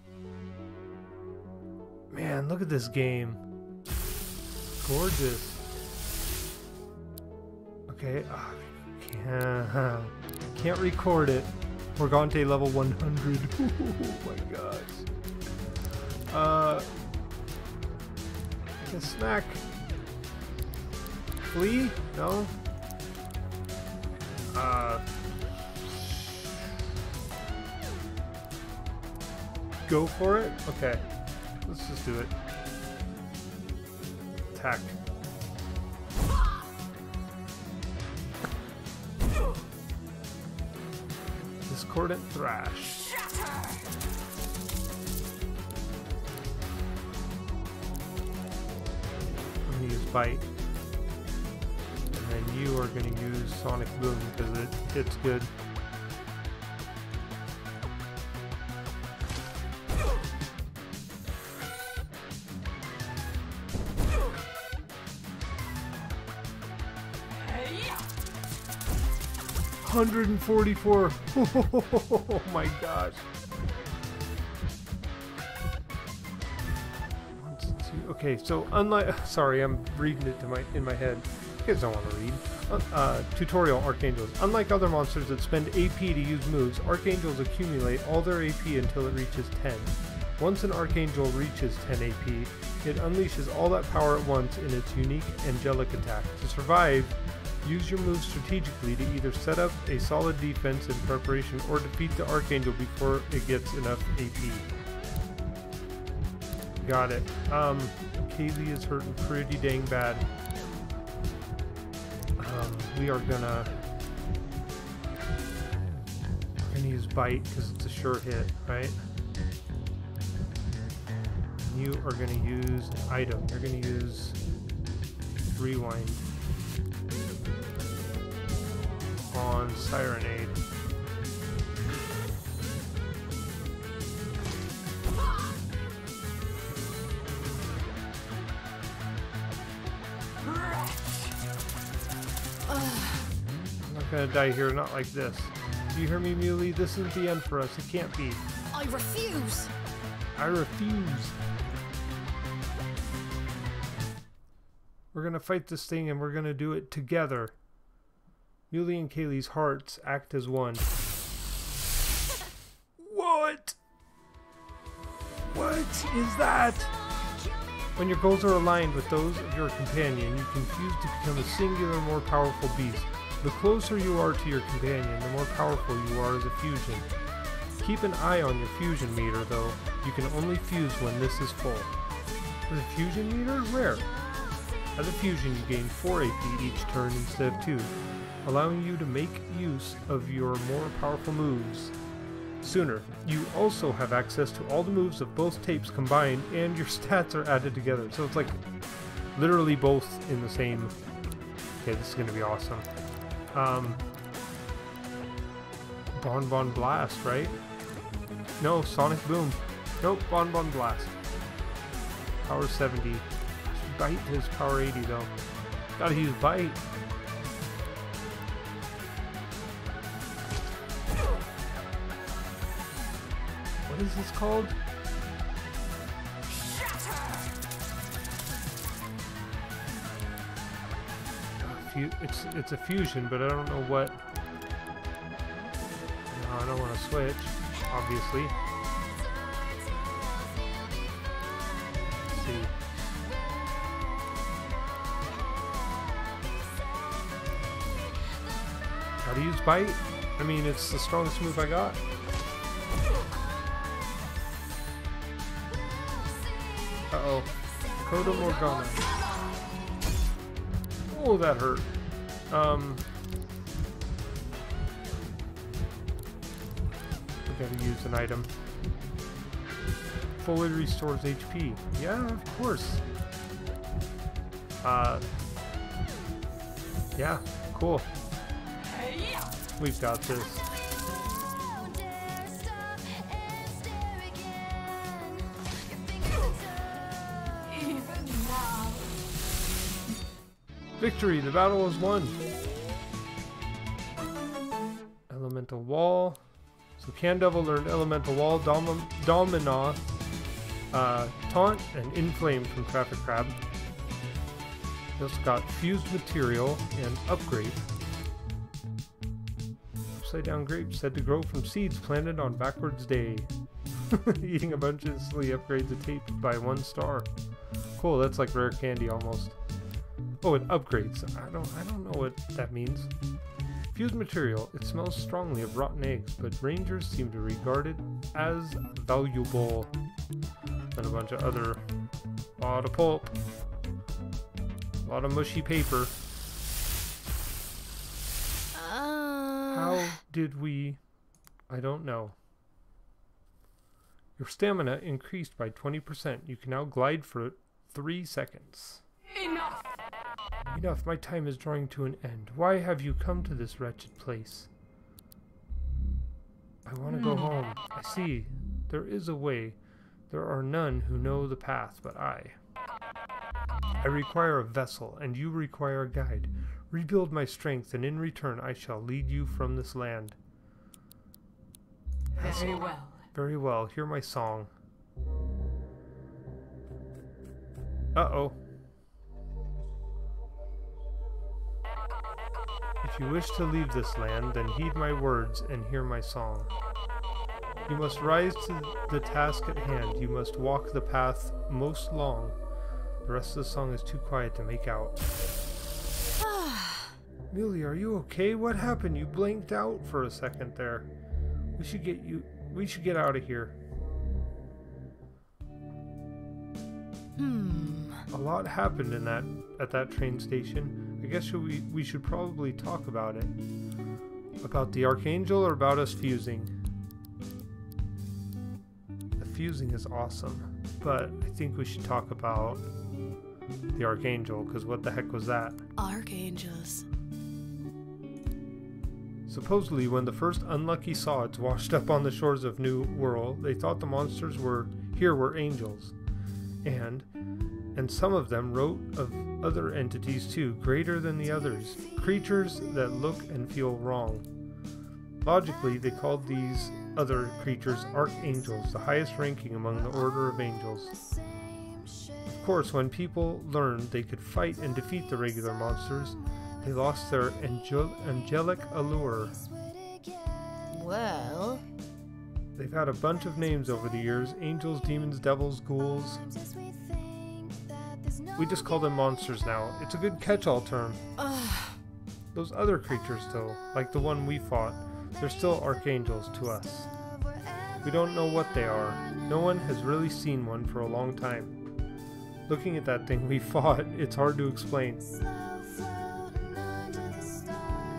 Man, look at this game. Gorgeous. Okay, uh, can't, can't record it. Morgante level 100. oh my gosh. Uh, a snack. Flee? No. Uh. Go for it? Okay. Let's just do it. Attack. Discordant Thrash. I'm gonna use Bite. And then you are gonna use Sonic Boom because it hits good. Hundred and forty-four. Oh my gosh. Okay, so unlike sorry, I'm reading it to my in my head. Guys don't want to read. Uh, uh, tutorial Archangels. Unlike other monsters that spend AP to use moves, Archangels accumulate all their AP until it reaches 10. Once an Archangel reaches 10 AP, it unleashes all that power at once in its unique angelic attack. To survive, use your moves strategically to either set up a solid defense in preparation or defeat the Archangel before it gets enough AP. Got it. Um, Kayleigh is hurting pretty dang bad. Um, we are gonna gonna use bite because it's a sure hit, right? You are gonna use an item. You're gonna use rewind on Sirenade. I'm not gonna die here, not like this. Do you hear me, Muley? This isn't the end for us. It can't be. I refuse. I refuse. We're gonna fight this thing and we're gonna do it together. Muley and Kayleigh's hearts act as one. What? What is that? When your goals are aligned with those of your companion, you can fuse to become a singular, more powerful beast. The closer you are to your companion, the more powerful you are as a fusion. Keep an eye on your fusion meter, though. You can only fuse when this is full. The fusion meter? Where? As a fusion, you gain 4 AP each turn instead of 2, allowing you to make use of your more powerful moves sooner. You also have access to all the moves of both tapes combined, and your stats are added together. So it's like literally both in the same. Okay, this is going to be awesome. Um, Bon Bon Blast, right? No, Sonic Boom. Nope, Bon Bon Blast. Power 70. Bite is power 80 though. Gotta use Bite. Is this called? It's it's a fusion, but I don't know what. No, I don't want to switch, obviously. see. How to use bite? I mean, it's the strongest move I got. Uh-oh. Coda Morgana. Oh, that hurt. Um... We gotta use an item. Fully restores HP. Yeah, of course. Uh... Yeah, cool. We've got this. Victory! The battle was won! Elemental Wall. So Candevil learned Elemental Wall, Dom Domina, uh, Taunt, and Inflame from Traffikrab. Also got Fused Material and Upgrade. Upside down grapes said to grow from seeds planted on backwards day. Eating a bunch instantly upgrades a tape by one star. Cool, that's like rare candy almost. Oh, it upgrades. I don't I don't know what that means. Fused material. It smells strongly of rotten eggs, but rangers seem to regard it as valuable. And a bunch of other a lot of pulp. A lot of mushy paper. Uh, How did we I don't know. Your stamina increased by 20%. You can now glide for 3 seconds. Enough! Enough, my time is drawing to an end. Why have you come to this wretched place? I want to go hmm. home. I see. There is a way. There are none who know the path but I. I require a vessel, and you require a guide. Rebuild my strength, and in return I shall lead you from this land. Very well. Very well, hear my song. Uh-oh. If you wish to leave this land, then heed my words and hear my song. You must rise to the task at hand. You must walk the path most long. The rest of the song is too quiet to make out. Millie, are you okay? What happened? You blinked out for a second there. We should get you we should get out of here. hmm. A lot happened in that at that train station. I guess we we should probably talk about it. About the Archangel or about us fusing? The fusing is awesome, but I think we should talk about the Archangel because what the heck was that? Archangels. Supposedly, when the first unlucky sods washed up on the shores of New Wirral, they thought the monsters were here were angels, and and some of them wrote of other entities too, greater than the others, creatures that look and feel wrong. Logically, they called these other creatures archangels, the highest ranking among the order of angels. Of course, when people learned they could fight and defeat the regular monsters, they lost their angel- angelic allure. Well, They've had a bunch of names over the years angels, demons, devils, ghouls. We just call them monsters now. It's a good catch all term. Those other creatures, though, like the one we fought, they're still archangels to us. We don't know what they are. No one has really seen one for a long time. Looking at that thing we fought, it's hard to explain.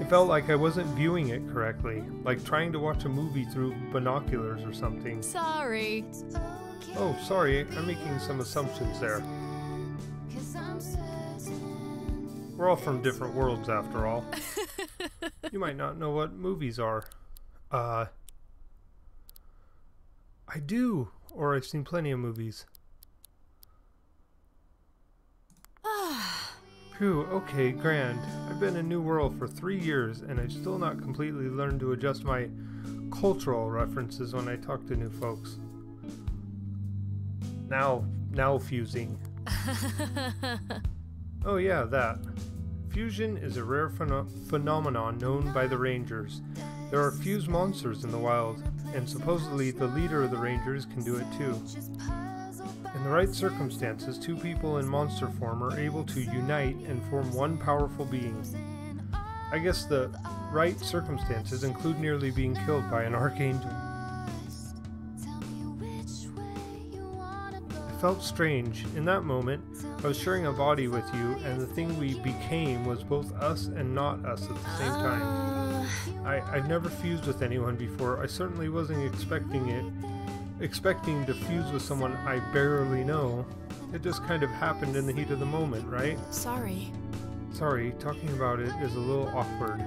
It felt like I wasn't viewing it correctly, like trying to watch a movie through binoculars or something. sorry. Oh, sorry, I'm making some assumptions there. We're all from different worlds after all. you might not know what movies are. Uh. I do, or I've seen plenty of movies. Phew, okay, grand. I've been in New Wirral for three years, and I've still not completely learned to adjust my cultural references when I talk to new folks. Now, now fusing. Oh yeah, that. Fusion is a rare pheno- phenomenon known by the Rangers. There are fused monsters in the wild, and supposedly the leader of the Rangers can do it too. In the right circumstances, two people in monster form are able to unite and form one powerful being. I guess the right circumstances include nearly being killed by an archangel. Felt strange. In that moment, I was sharing a body with you, and the thing we became was both us and not us at the same time. Uh, I, I've never fused with anyone before. I certainly wasn't expecting it. Expecting to fuse with someone I barely know. It just kind of happened in the heat of the moment, right? sorry. Sorry, talking about it is a little awkward.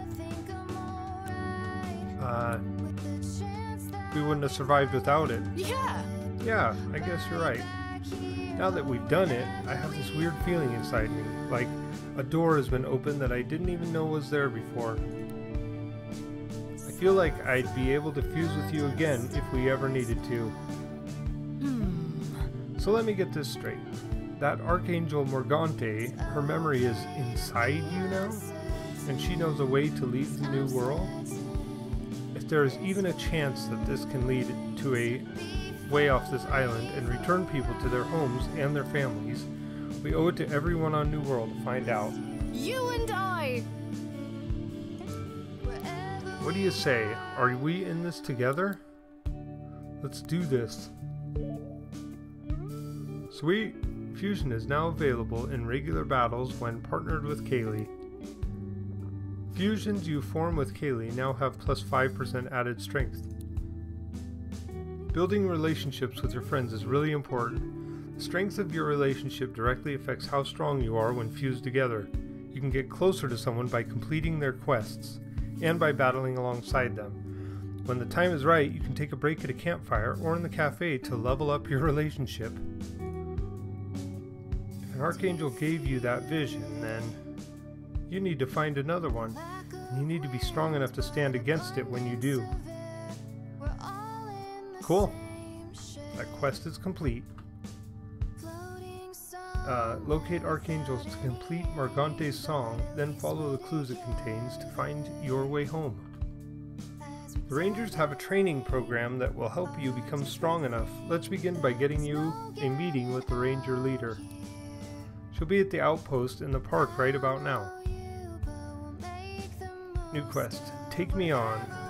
Uh, we wouldn't have survived without it. Yeah. Yeah, I guess you're right. Now that we've done it, I have this weird feeling inside me, like a door has been opened that I didn't even know was there before. I feel like I'd be able to fuse with you again if we ever needed to. Hmm. So let me get this straight. That Archangel Morgante, her memory is inside you now? And she knows a way to leave the New Wirral? If there is even a chance that this can lead to a way off this island and return people to their homes and their families, we owe it to everyone on New Wirral to find out. You and I. What do you say? Are we in this together? Let's do this. Sweet! Fusion is now available in regular battles when partnered with Kayleigh. Fusions you form with Kayleigh now have plus 5% added strength. Building relationships with your friends is really important. The strength of your relationship directly affects how strong you are when fused together. You can get closer to someone by completing their quests and by battling alongside them. When the time is right, you can take a break at a campfire or in the cafe to level up your relationship. If an archangel gave you that vision, then you need to find another one. And you need to be strong enough to stand against it when you do. Cool. That quest is complete. Uh, locate archangels to complete Morgante's song, then follow the clues it contains to find your way home. The Rangers have a training program that will help you become strong enough. Let's begin by getting you a meeting with the Ranger leader. She'll be at the outpost in the park right about now. New quest. Take me on.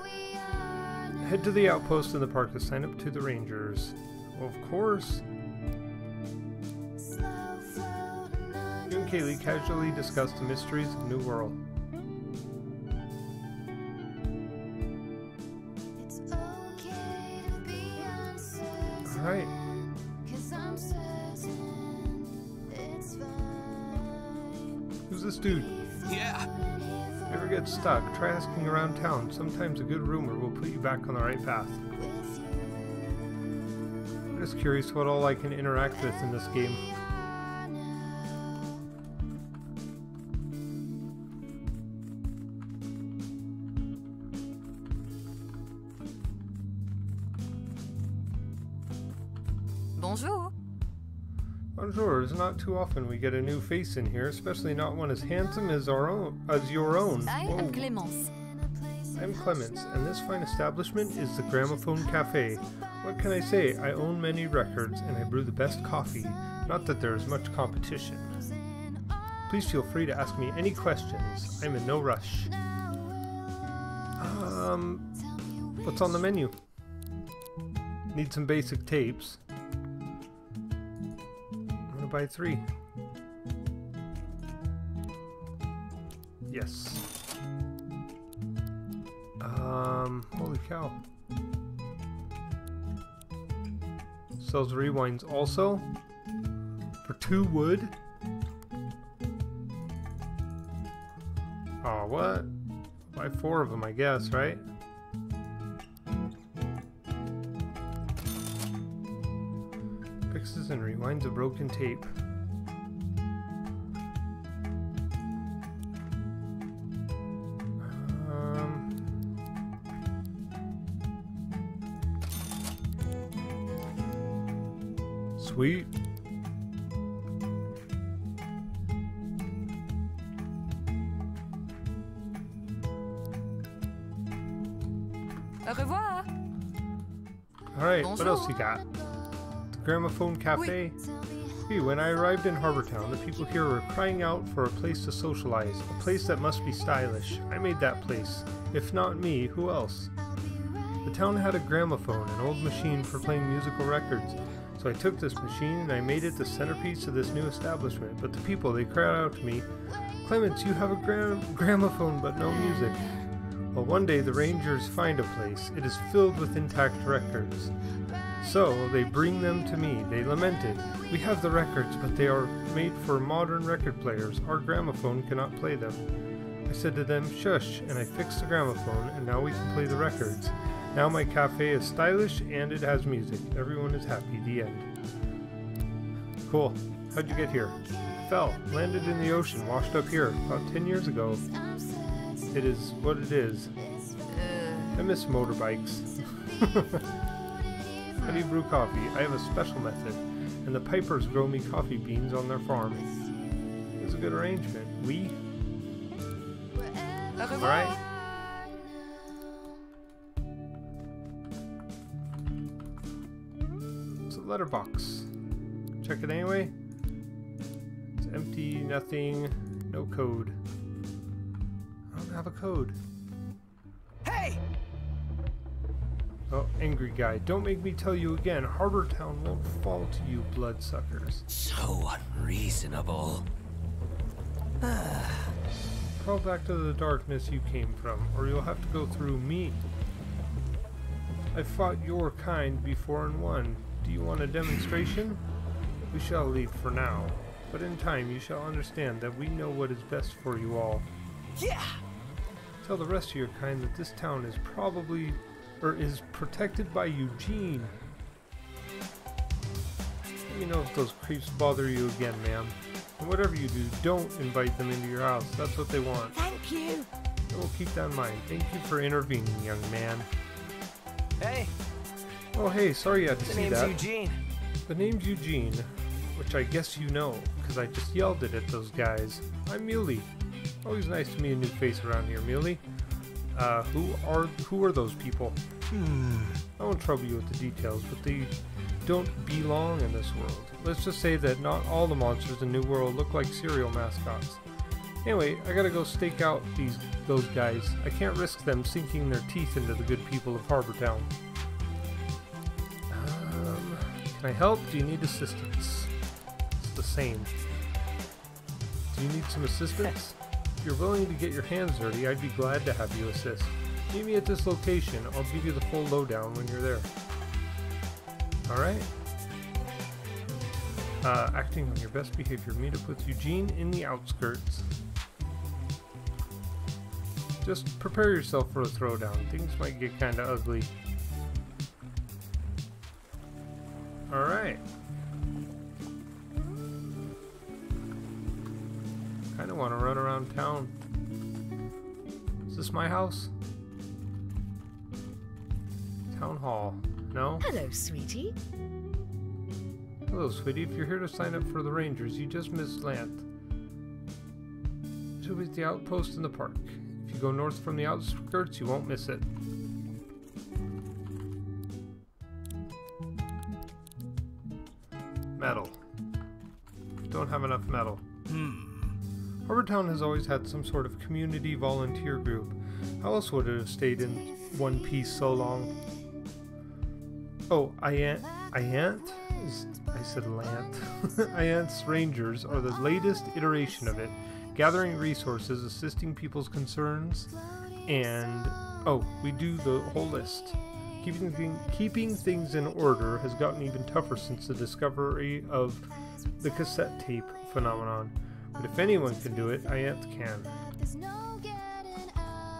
Head to the outpost in the park to sign up to the Rangers. Well, of course. You and Kayleigh casually discuss the mysteries of New Wirral. Alright. Who's this dude? Yeah. Ever get stuck, try asking around town. Sometimes a good rumor will put you back on the right path. I'm just curious what all I can interact with in this game. Too often we get a new face in here, especially not one as handsome as our own as your own. I Whoa. am Clémence. I'm Clements, and this fine establishment is the Gramophone Cafe. What can I say? I own many records, and I brew the best coffee. Not that there is much competition. Please feel free to ask me any questions. I'm in no rush. Um, what's on the menu? Need some basic tapes. I'm three. Yes. Um, holy cow. Sells rewinds also. For two wood. Oh, what? Buy four of them, I guess, right? Fixes and rewinds a broken tape. Um, sweet. Au revoir. All right, what else you got? Gramophone Cafe? Hey, when I arrived in Harbortown, the people here were crying out for a place to socialize, a place that must be stylish. I made that place. If not me, who else? The town had a gramophone, an old machine for playing musical records. So I took this machine and I made it the centerpiece of this new establishment. But the people, they cried out to me, Clements, you have a gra- gramophone but no music. Well, one day the Rangers find a place. It is filled with intact records. So they bring them to me. They lamented, We have the records, but they are made for modern record players. Our gramophone cannot play them. I said to them, Shush, and I fixed the gramophone, and now we can play the records. Now my cafe is stylish and it has music. Everyone is happy. The end. Cool. How'd you get here? Fell. Landed in the ocean. Washed up here. About 10 years ago. It is what it is. Uh. I miss motorbikes. How do you brew coffee? I have a special method, and the Pipers grow me coffee beans on their farm. It's a good arrangement. We? Alright. It's a letterbox. Check it anyway. It's empty, nothing, no code. I don't have a code. Angry guy. Don't make me tell you again. Harbor Town won't fall to you, bloodsuckers. So unreasonable. Crawl back to the darkness you came from, or you'll have to go through me. I fought your kind before and won. Do you want a demonstration? We shall leave for now, but in time you shall understand that we know what is best for you all. Yeah! Tell the rest of your kind that this town is probably, or is protected by Eugene. Let me know if those creeps bother you again, ma'am. And whatever you do, don't invite them into your house. That's what they want. Thank you! I will keep that in mind. Thank you for intervening, young man. Hey, Oh, hey, sorry you had to the see name's that. Eugene. The name's Eugene, which I guess you know, because I just yelled it at those guys. I'm Muley. Always nice to meet a new face around here, Muley. Uh, who are who are those people? Hmm. I won't trouble you with the details, but they don't belong in this world. Let's just say that not all the monsters in New Wirral look like cereal mascots. Anyway, I gotta go stake out these those guys. I can't risk them sinking their teeth into the good people of Harbortown. Um, can I help? Do you need assistance? It's the same. Do you need some assistance? if you're willing to get your hands dirty, I'd be glad to have you assist. Meet me at this location. I'll give you the full lowdown when you're there. Alright. Uh, acting on your best behavior. Meet up with Eugene in the outskirts. Just prepare yourself for a throwdown. Things might get kinda ugly. Alright. Kinda wanna run around town. Is this my house? Town Hall. No? Hello, sweetie. Hello, sweetie. If you're here to sign up for the Rangers, you just missed Lanth. It was the outpost in the park. If you go north from the outskirts, you won't miss it. Metal. Don't have enough metal. Harbortown has always had some sort of community volunteer group. How else would it have stayed in one piece so long? Oh, Iant, Iant? I said Lant. Iant's Rangers are the latest iteration of it, gathering resources, assisting people's concerns, and oh, we do the whole list. Keeping, keeping things in order has gotten even tougher since the discovery of the cassette tape phenomenon. But if anyone can do it, Iant can.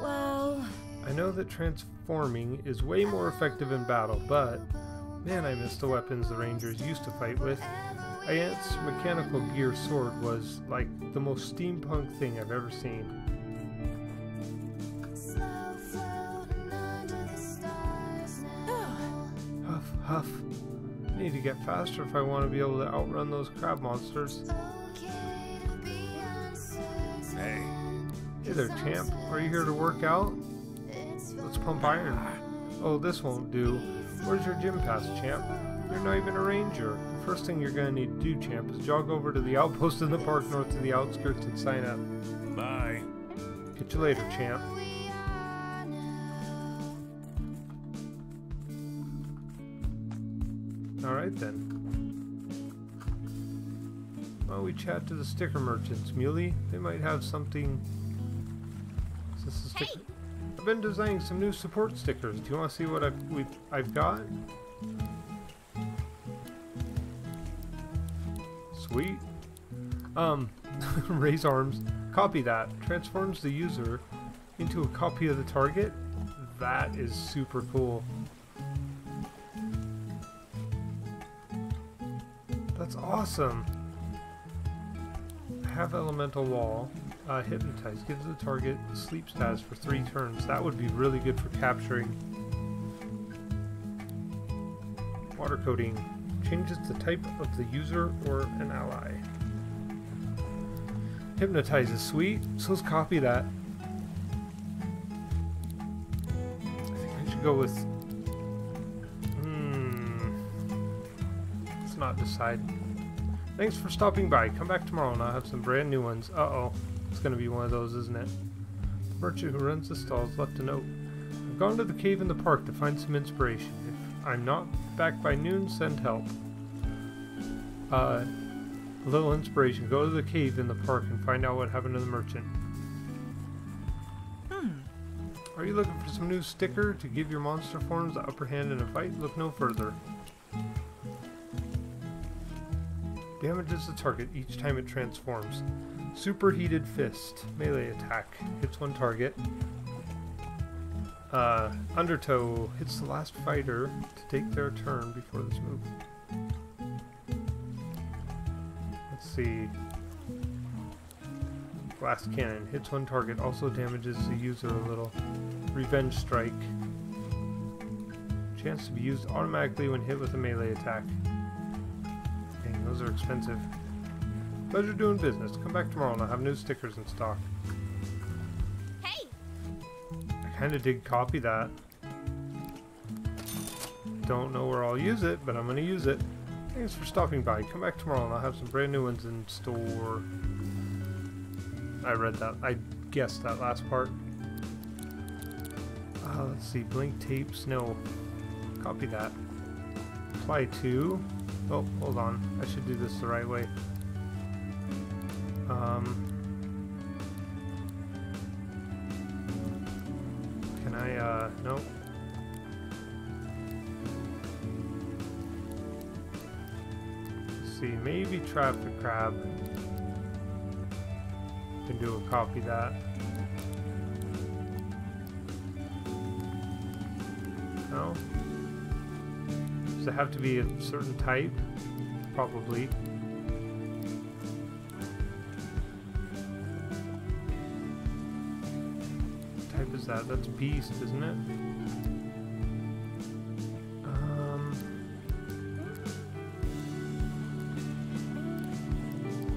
Well, I know that transforming is way more effective in battle, but man, I miss the weapons the Rangers used to fight with. Iant's mechanical gear sword was like the most steampunk thing I've ever seen. Huff, huff. I need to get faster if I want to be able to outrun those crab monsters. Hey. Hey there, champ. Are you here to work out? Let's pump iron. Oh, this won't do. Where's your gym pass, champ? You're not even a ranger. The first thing you're gonna need to do, champ, is jog over to the outpost in the park north of the outskirts and sign up. Bye. Catch you later, champ. Alright then. Well, we chat to the sticker merchants. Muley, they might have something. Is this a sticker? I've been designing some new support stickers. Do you want to see what I've we've, I've got? Sweet. Um, raise arms. Copy that. Transforms the user into a copy of the target. That is super cool. That's awesome. Have elemental wall. Uh, hypnotize gives the target sleep status for three turns. That would be really good for capturing. Water coating changes the type of the user or an ally. Hypnotize is sweet, so let's copy that. I think I should go with. Hmm. Let's not decide. Thanks for stopping by. Come back tomorrow and I'll have some brand new ones. Uh It's gonna be one of those, isn't it? The merchant who runs the stalls left a note. I've gone to the cave in the park to find some inspiration. If I'm not back by noon, send help. Uh, a little inspiration. Go to the cave in the park and find out what happened to the merchant. Hmm. Are you looking for some new sticker to give your monster forms the upper hand in a fight? Look no further. Damages the target each time it transforms. Superheated Fist. Melee attack. Hits one target. Uh, Undertow hits the last fighter to take their turn before this move. Let's see. Blast Cannon hits one target, also damages the user a little. Revenge Strike. Chance to be used automatically when hit with a melee attack. Dang, those are expensive. Pleasure doing business. Come back tomorrow and I'll have new stickers in stock. Hey! I kinda did copy that. Don't know where I'll use it, but I'm gonna use it. Thanks for stopping by. Come back tomorrow and I'll have some brand new ones in store. I read that. I guessed that last part. Uh, let's see. Blink tapes. No. Copy that. Apply to. Oh, hold on. I should do this the right way. Um, can I, uh, nope. See, maybe trap the Crab. Can do a copy that. No? Does it have to be a certain type? Probably. Is that? That's a beast, isn't it? Um.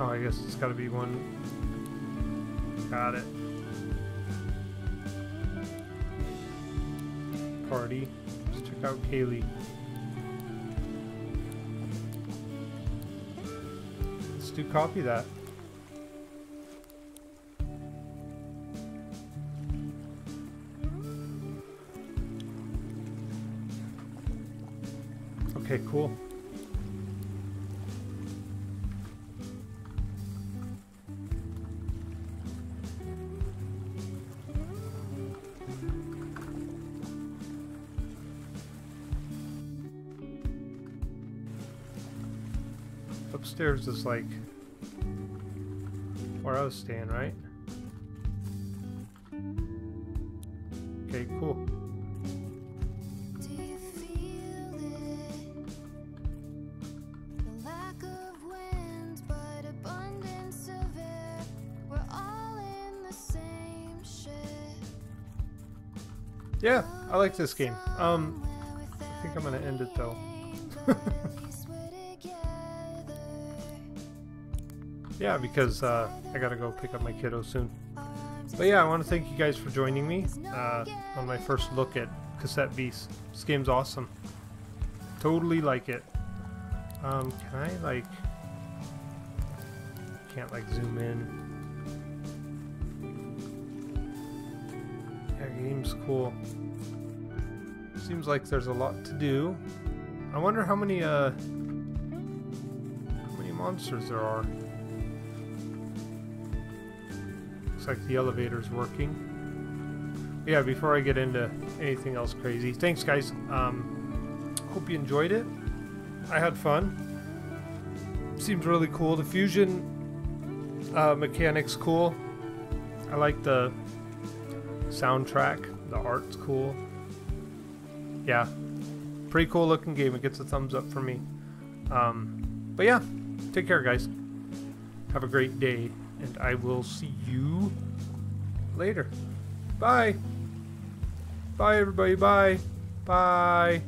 Oh, I guess it's got to be one. Got it. Party. Let's check out Kayleigh. Let's do copy that. Okay, cool. Upstairs is like where I was staying, right? Like this game. Um, I think I'm gonna end it though. yeah, because uh, I gotta go pick up my kiddo soon. But yeah, I want to thank you guys for joining me uh, on my first look at Cassette Beast. This game's awesome. Totally like it. Um, can I like... Can't like zoom in. Yeah, game's cool. Seems like there's a lot to do. I wonder how many, uh... How many monsters there are. Looks like the elevator's working. Yeah, before I get into anything else crazy. Thanks, guys. Um, hope you enjoyed it. I had fun. Seems really cool. The fusion uh, mechanics cool. I like the soundtrack. The art's cool. Yeah, pretty cool looking game. It gets a thumbs up from me. Um, but yeah, take care, guys. Have a great day, and I will see you later. Bye. Bye, everybody. Bye. Bye.